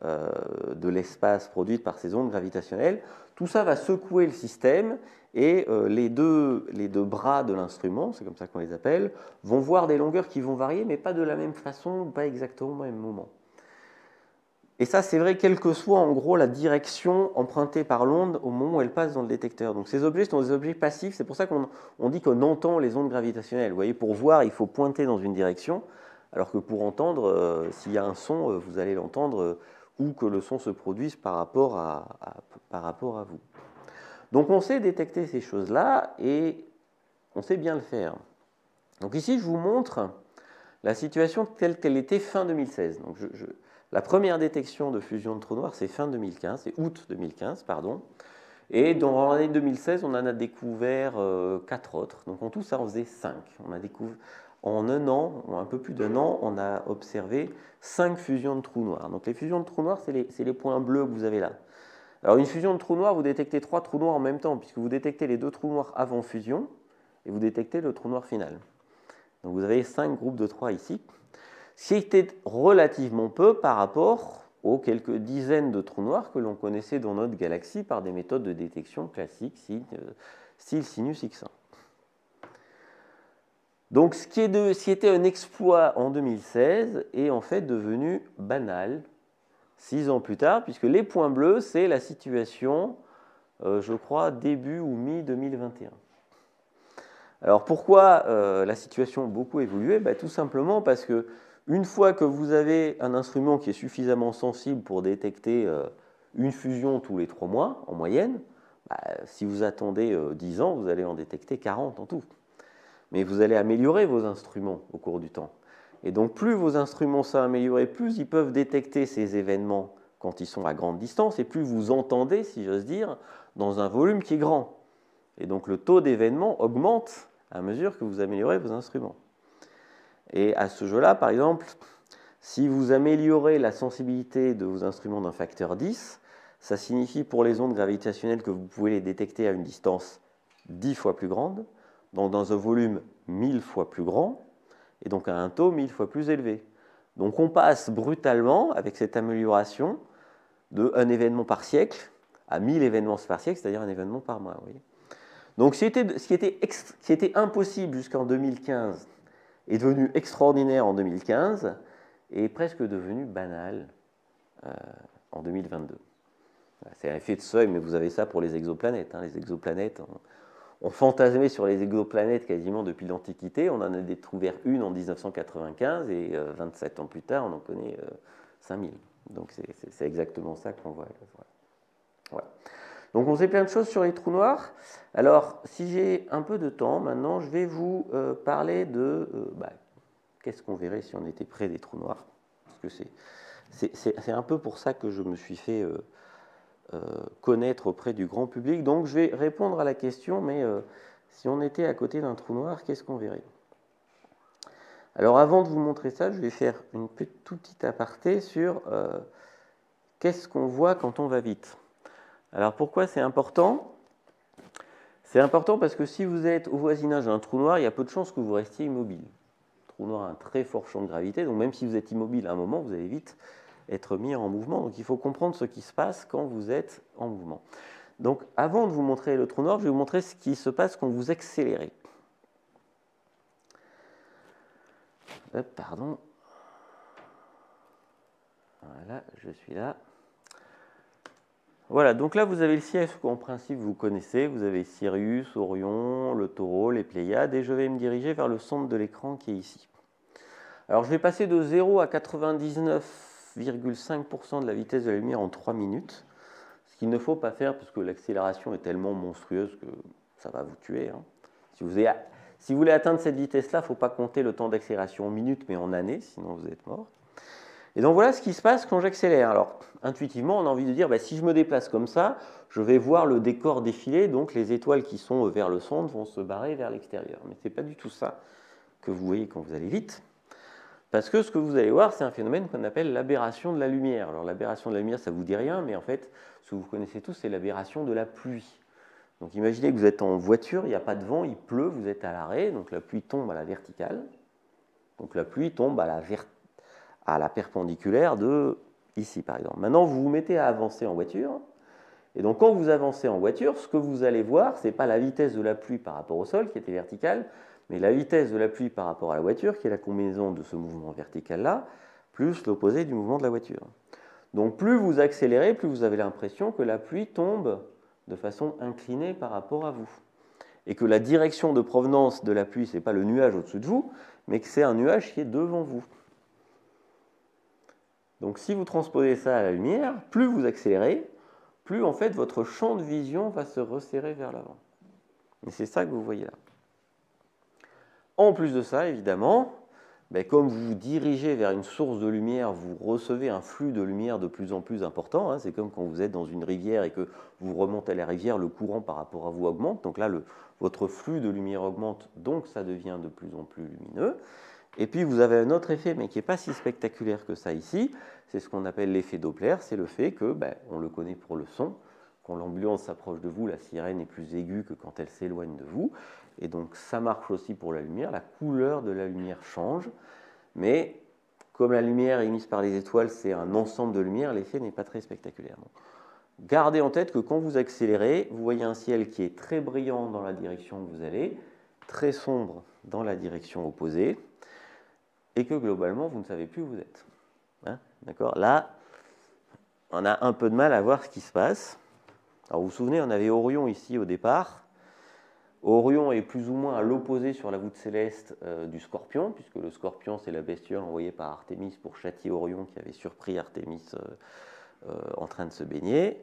euh, de l'espace produite par ces ondes gravitationnelles, tout ça va secouer le système et euh, les, deux, bras de l'instrument, c'est comme ça qu'on les appelle, vont voir des longueurs qui vont varier, mais pas de la même façon, pas exactement au même moment. Et ça, c'est vrai, quelle que soit en gros la direction empruntée par l'onde au moment où elle passe dans le détecteur. Donc ces objets sont des objets passifs, c'est pour ça qu'on dit qu'on entend les ondes gravitationnelles. Vous voyez, pour voir, il faut pointer dans une direction, alors que pour entendre, euh, s'il y a un son, euh, vous allez l'entendre où que le son se produise par rapport à, par rapport à vous. Donc on sait détecter ces choses-là et on sait bien le faire. Donc ici, je vous montre la situation telle qu'elle était fin 2016. Donc la première détection de fusion de trous noirs, c'est fin 2015, c'est août 2015, pardon. Et dans l'année 2016, on en a découvert euh, quatre autres. Donc en tout, ça en faisait cinq. On a découvert, en un an, un peu plus d'un an, on a observé cinq fusions de trous noirs. Donc les fusions de trous noirs, c'est les, points bleus que vous avez là. Alors une fusion de trous noirs, vous détectez trois trous noirs en même temps, puisque vous détectez les deux trous noirs avant fusion et vous détectez le trou noir final. Donc vous avez cinq groupes de trois ici, ce qui était relativement peu par rapport aux quelques dizaines de trous noirs que l'on connaissait dans notre galaxie par des méthodes de détection classiques, style euh, sinus X1. Donc ce qui, était un exploit en 2016 est en fait devenu banal six ans plus tard, puisque les points bleus, c'est la situation, euh, je crois, début ou mi-2021. Alors pourquoi euh, la situation a beaucoup évolué? Ben, Tout simplement parce que une fois que vous avez un instrument qui est suffisamment sensible pour détecter euh, une fusion tous les trois mois en moyenne, ben, si vous attendez 10 ans, vous allez en détecter 40 en tout. Mais vous allez améliorer vos instruments au cours du temps. Et donc plus vos instruments sont améliorés, plus ils peuvent détecter ces événements quand ils sont à grande distance, et plus vous entendez, si j'ose dire, dans un volume qui est grand. Et donc le taux d'événements augmente à mesure que vous améliorez vos instruments. Et à ce jeu-là, par exemple, si vous améliorez la sensibilité de vos instruments d'un facteur 10, ça signifie pour les ondes gravitationnelles que vous pouvez les détecter à une distance 10 fois plus grande, donc dans un volume 1000 fois plus grand, et donc à un taux mille fois plus élevé. Donc on passe brutalement, avec cette amélioration, de un événement par siècle à 1000 événements par siècle, c'est-à-dire un événement par mois. Donc ce qui était, impossible jusqu'en 2015 est devenu extraordinaire en 2015 et presque devenu banal euh, en 2022. C'est un effet de seuil, mais vous avez ça pour les exoplanètes. Hein. Les exoplanètes, on fantasmait sur les exoplanètes quasiment depuis l'Antiquité. On en a découvert une en 1995 et 27 euh, ans plus tard, on en connaît 5000. Euh, Donc c'est exactement ça qu'on voit. Donc on sait plein de choses sur les trous noirs. Alors si j'ai un peu de temps maintenant, je vais vous euh, parler de bah, qu'est-ce qu'on verrait si on était près des trous noirs. Parce que c'est un peu pour ça que je me suis fait euh, connaître auprès du grand public. Donc je vais répondre à la question, mais euh, si on était à côté d'un trou noir, qu'est-ce qu'on verrait? Alors avant de vous montrer ça, je vais faire une petite, tout petite aparté sur euh, qu'est-ce qu'on voit quand on va vite. Alors pourquoi c'est important? C'est important parce que si vous êtes au voisinage d'un trou noir, il y a peu de chances que vous restiez immobile. trou noir a un très fort champ de gravité, donc même si vous êtes immobile à un moment, vous allez vite être mis en mouvement. Donc il faut comprendre ce qui se passe quand vous êtes en mouvement. Donc avant de vous montrer le trou noir, je vais vous montrer ce qui se passe quand vous accélérez. pardon. Voilà, je suis là. Voilà, donc là vous avez le ciel qu'en principe vous connaissez. Vous avez Sirius, Orion, le taureau, les Pléiades, et je vais me diriger vers le centre de l'écran qui est ici. Alors je vais passer de 0 à 99,5% de la vitesse de la lumière en 3 minutes. Ce qu'il ne faut pas faire parce que l'accélération est tellement monstrueuse que ça va vous tuer. Hein. Si, vous si, vous voulez atteindre cette vitesse-là, il ne faut pas compter le temps d'accélération en minutes, mais en années, sinon vous êtes mort. Et donc voilà ce qui se passe quand j'accélère. Alors intuitivement, on a envie de dire, bah, si je me déplace comme ça, je vais voir le décor défiler, donc les étoiles qui sont vers le centre vont se barrer vers l'extérieur. Mais ce n'est pas du tout ça que vous voyez quand vous allez vite. Parce que ce que vous allez voir, c'est un phénomène qu'on appelle l'aberration de la lumière. Alors l'aberration de la lumière, ça ne vous dit rien, mais en fait, ce que vous connaissez tous, c'est l'aberration de la pluie. Donc imaginez que vous êtes en voiture, il n'y a pas de vent, il pleut, vous êtes à l'arrêt, donc la pluie tombe à la verticale. Donc la pluie tombe à la à la perpendiculaire de ici, par exemple. Maintenant, vous vous mettez à avancer en voiture. Et donc, quand vous avancez en voiture, ce que vous allez voir, ce n'est pas la vitesse de la pluie par rapport au sol, qui était verticale, mais la vitesse de la pluie par rapport à la voiture, qui est la combinaison de ce mouvement vertical-là, plus l'opposé du mouvement de la voiture. Donc, plus vous accélérez, plus vous avez l'impression que la pluie tombe de façon inclinée par rapport à vous. Et que la direction de provenance de la pluie, ce n'est pas le nuage au-dessus de vous, mais que c'est un nuage qui est devant vous. Donc si vous transposez ça à la lumière, plus vous accélérez, plus en fait votre champ de vision va se resserrer vers l'avant. Et c'est ça que vous voyez là. En plus de ça, évidemment, ben, comme vous vous dirigez vers une source de lumière, vous recevez un flux de lumière de plus en plus important. Hein. C'est comme quand vous êtes dans une rivière et que vous remontez à la rivière, le courant par rapport à vous augmente. Donc là, votre flux de lumière augmente, donc ça devient de plus en plus lumineux. Et puis vous avez un autre effet, mais qui n'est pas si spectaculaire que ça ici, c'est ce qu'on appelle l'effet Doppler, c'est le fait que, ben, on le connaît pour le son, quand l'ambulance s'approche de vous, la sirène est plus aiguë que quand elle s'éloigne de vous, et donc ça marche aussi pour la lumière, la couleur de la lumière change, mais comme la lumière émise par les étoiles, c'est un ensemble de lumière, l'effet n'est pas très spectaculaire. gardez en tête que quand vous accélérez, vous voyez un ciel qui est très brillant dans la direction où vous allez, très sombre dans la direction opposée, et que globalement, vous ne savez plus où vous êtes. Hein, d'accord? Là, on a un peu de mal à voir ce qui se passe. Alors vous vous souvenez, on avait Orion ici au départ. Orion est plus ou moins à l'opposé sur la voûte céleste euh, du scorpion, puisque le scorpion, c'est la bestiole envoyée par Artémis pour châtier Orion qui avait surpris Artémis euh, euh, en train de se baigner.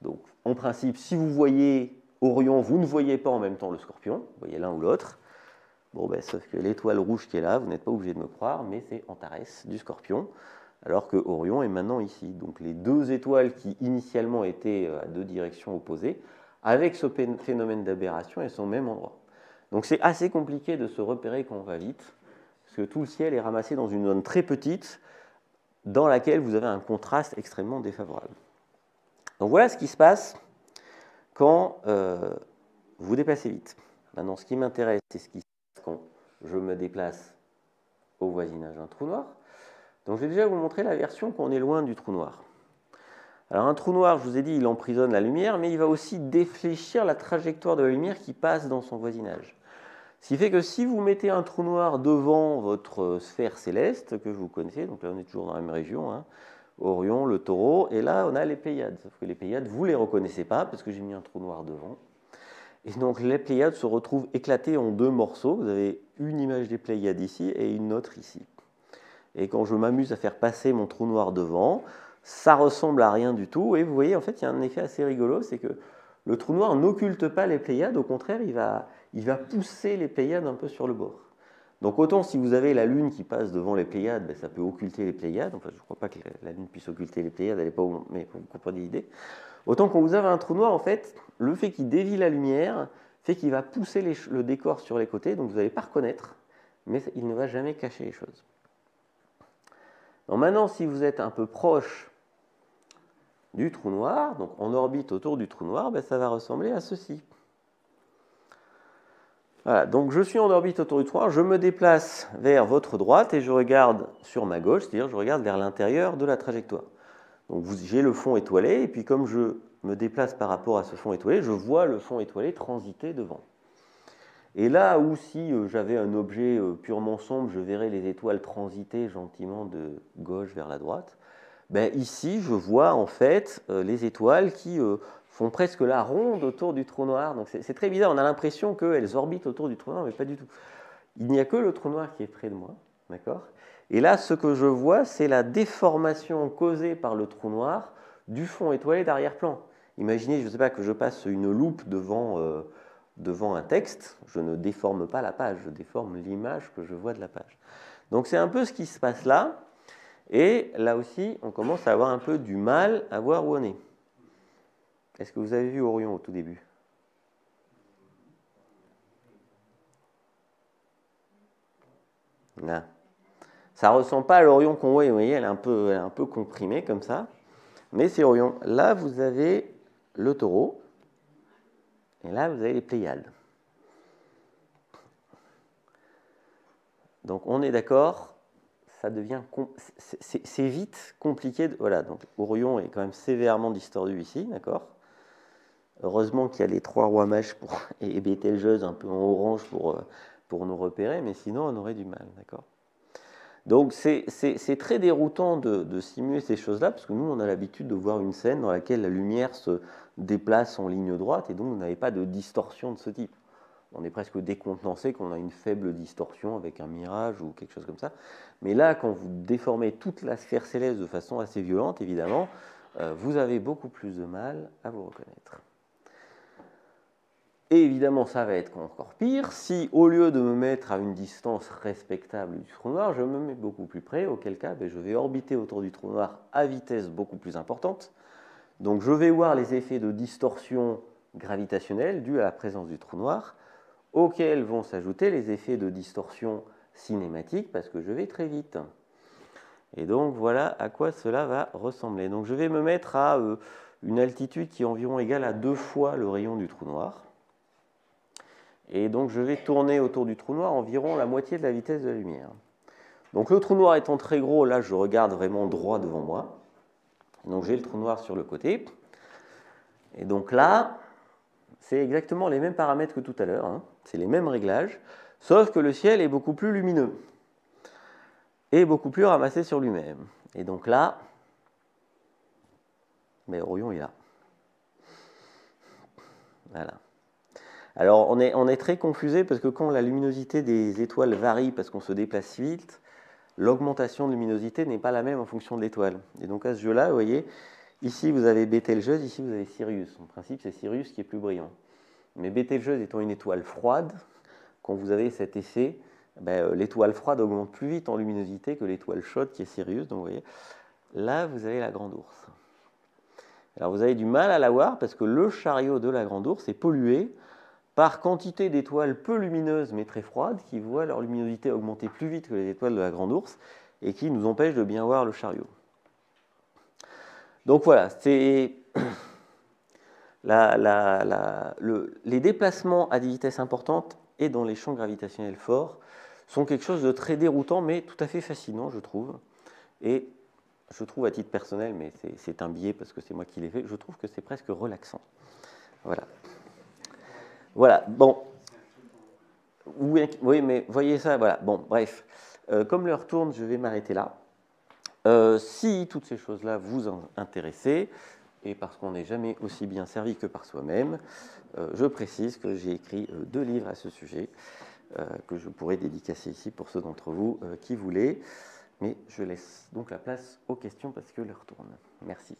Donc, en principe, si vous voyez Orion, vous ne voyez pas en même temps le scorpion, vous voyez l'un ou l'autre. Bon, ben, sauf que l'étoile rouge qui est là, vous n'êtes pas obligé de me croire, mais c'est Antares du Scorpion, alors que Orion est maintenant ici. Donc les deux étoiles qui initialement étaient à deux directions opposées, avec ce phénomène d'aberration, sont au même endroit. Donc c'est assez compliqué de se repérer quand on va vite, parce que tout le ciel est ramassé dans une zone très petite, dans laquelle vous avez un contraste extrêmement défavorable. Donc voilà ce qui se passe quand euh, vous déplacez vite. Maintenant, ce qui m'intéresse, c'est ce qui quand je me déplace au voisinage d'un trou noir. Donc je vais déjà vous montrer la version quand on est loin du trou noir. Alors un trou noir, je vous ai dit, il emprisonne la lumière, mais il va aussi défléchir la trajectoire de la lumière qui passe dans son voisinage. Ce qui fait que si vous mettez un trou noir devant votre sphère céleste, que vous connaissez, donc là on est toujours dans la même région, hein, Orion, le taureau, et là on a les Pléiades. Sauf que les Pléiades, vous ne les reconnaissez pas parce que j'ai mis un trou noir devant. Et donc les Pléiades se retrouvent éclatées en deux morceaux. Vous avez une image des Pléiades ici et une autre ici. Et quand je m'amuse à faire passer mon trou noir devant, ça ressemble à rien du tout. Et vous voyez, en fait, il y a un effet assez rigolo, c'est que le trou noir n'occulte pas les Pléiades, au contraire, il va, il va pousser les Pléiades un peu sur le bord. Donc autant si vous avez la Lune qui passe devant les Pléiades, ben, ça peut occulter les Pléiades. Enfin, je ne crois pas que la Lune puisse occulter les Pléiades, elle n'est pas mais vous comprenez l'idée. Autant quand vous avez un trou noir, en fait, le fait qu'il dévie la lumière fait qu'il va pousser le décor sur les côtés, donc vous n'allez pas reconnaître, mais il ne va jamais cacher les choses. Maintenant, si vous êtes un peu proche du trou noir, donc en orbite autour du trou noir, ben, ça va ressembler à ceci. Voilà, donc je suis en orbite autour du trou noir, je me déplace vers votre droite et je regarde sur ma gauche, c'est-à-dire je regarde vers l'intérieur de la trajectoire. Donc j'ai le fond étoilé, et puis comme je me déplace par rapport à ce fond étoilé, je vois le fond étoilé transiter devant. Et là où si euh, j'avais un objet euh, purement sombre, je verrais les étoiles transiter gentiment de gauche vers la droite, ben ici je vois en fait euh, les étoiles qui font presque la ronde autour du trou noir. Donc c'est très bizarre, on a l'impression qu'elles orbitent autour du trou noir, mais pas du tout. Il n'y a que le trou noir qui est près de moi, d'accord? Et là, ce que je vois, c'est la déformation causée par le trou noir du fond étoilé d'arrière-plan. Imaginez, je ne sais pas, que je passe une loupe devant, devant un texte, je ne déforme pas la page, je déforme l'image que je vois de la page. Donc c'est un peu ce qui se passe là, et là aussi, on commence à avoir un peu du mal à voir où on est. Est-ce que vous avez vu Orion au tout début? Ça Ça ressemble pas à l'Orion qu'on voit, vous voyez, elle est un peu, un peu comprimée comme ça. Mais c'est Orion. Là, vous avez le taureau. Et là, vous avez les Pléiades. Donc on est d'accord, ça devient c'est vite compliqué. voilà, donc Orion est quand même sévèrement distordu ici, d'accord Heureusement qu'il y a les trois rois mages pour, <laughs> et Bételgeuse un peu en orange pour, euh, pour nous repérer, mais sinon on aurait du mal, d'accord donc c'est très déroutant de, simuler ces choses-là, parce que nous, on a l'habitude de voir une scène dans laquelle la lumière se déplace en ligne droite, et donc vous n'avez pas de distorsion de ce type. On est presque décontenancé qu'on a une faible distorsion avec un mirage ou quelque chose comme ça. Mais là, quand vous déformez toute la sphère céleste de façon assez violente, évidemment, euh, vous avez beaucoup plus de mal à vous reconnaître. Et évidemment, ça va être encore pire si, au lieu de me mettre à une distance respectable du trou noir, je me mets beaucoup plus près, auquel cas ben, je vais orbiter autour du trou noir à vitesse beaucoup plus importante. Donc je vais voir les effets de distorsion gravitationnelle dus à la présence du trou noir, auxquels vont s'ajouter les effets de distorsion cinématique parce que je vais très vite. Et donc voilà à quoi cela va ressembler. Donc je vais me mettre à euh, une altitude qui est environ égale à deux fois le rayon du trou noir. Et donc je vais tourner autour du trou noir environ la moitié de la vitesse de la lumière. Donc le trou noir étant très gros, là je regarde vraiment droit devant moi. Donc j'ai le trou noir sur le côté. Et donc là, c'est exactement les mêmes paramètres que tout à l'heure. Hein. C'est les mêmes réglages, sauf que le ciel est beaucoup plus lumineux et beaucoup plus ramassé sur lui-même. Et donc là, mais Orion est là. Voilà. Alors on est, très confusé parce que quand la luminosité des étoiles varie parce qu'on se déplace vite, l'augmentation de luminosité n'est pas la même en fonction de l'étoile. Et donc à ce jeu-là, vous voyez, ici vous avez Betelgeuse, ici vous avez Sirius. En principe, c'est Sirius qui est plus brillant. Mais Betelgeuse étant une étoile froide, quand vous avez cet effet, ben, euh, l'étoile froide augmente plus vite en luminosité que l'étoile chaude qui est Sirius. Donc vous voyez, là vous avez la grande ours. Alors vous avez du mal à la voir parce que le chariot de la grande ours est pollué par quantité d'étoiles peu lumineuses mais très froides qui voient leur luminosité augmenter plus vite que les étoiles de la grande ours et qui nous empêchent de bien voir le chariot. Donc voilà, c'est les déplacements à des vitesses importantes et dans les champs gravitationnels forts sont quelque chose de très déroutant mais tout à fait fascinant je trouve. Et je trouve à titre personnel, mais c'est un biais parce que c'est moi qui l'ai fait, je trouve que c'est presque relaxant. Voilà. Voilà, bon. Oui, mais voyez ça, voilà. Bon, bref. Euh, comme l'heure tourne, je vais m'arrêter là. Euh, si toutes ces choses-là vous intéressent, et parce qu'on n'est jamais aussi bien servi que par soi-même, euh, je précise que j'ai écrit deux livres à ce sujet, que je pourrais dédicacer ici pour ceux d'entre vous qui voulaient. Mais je laisse donc la place aux questions parce que l'heure tourne. Merci.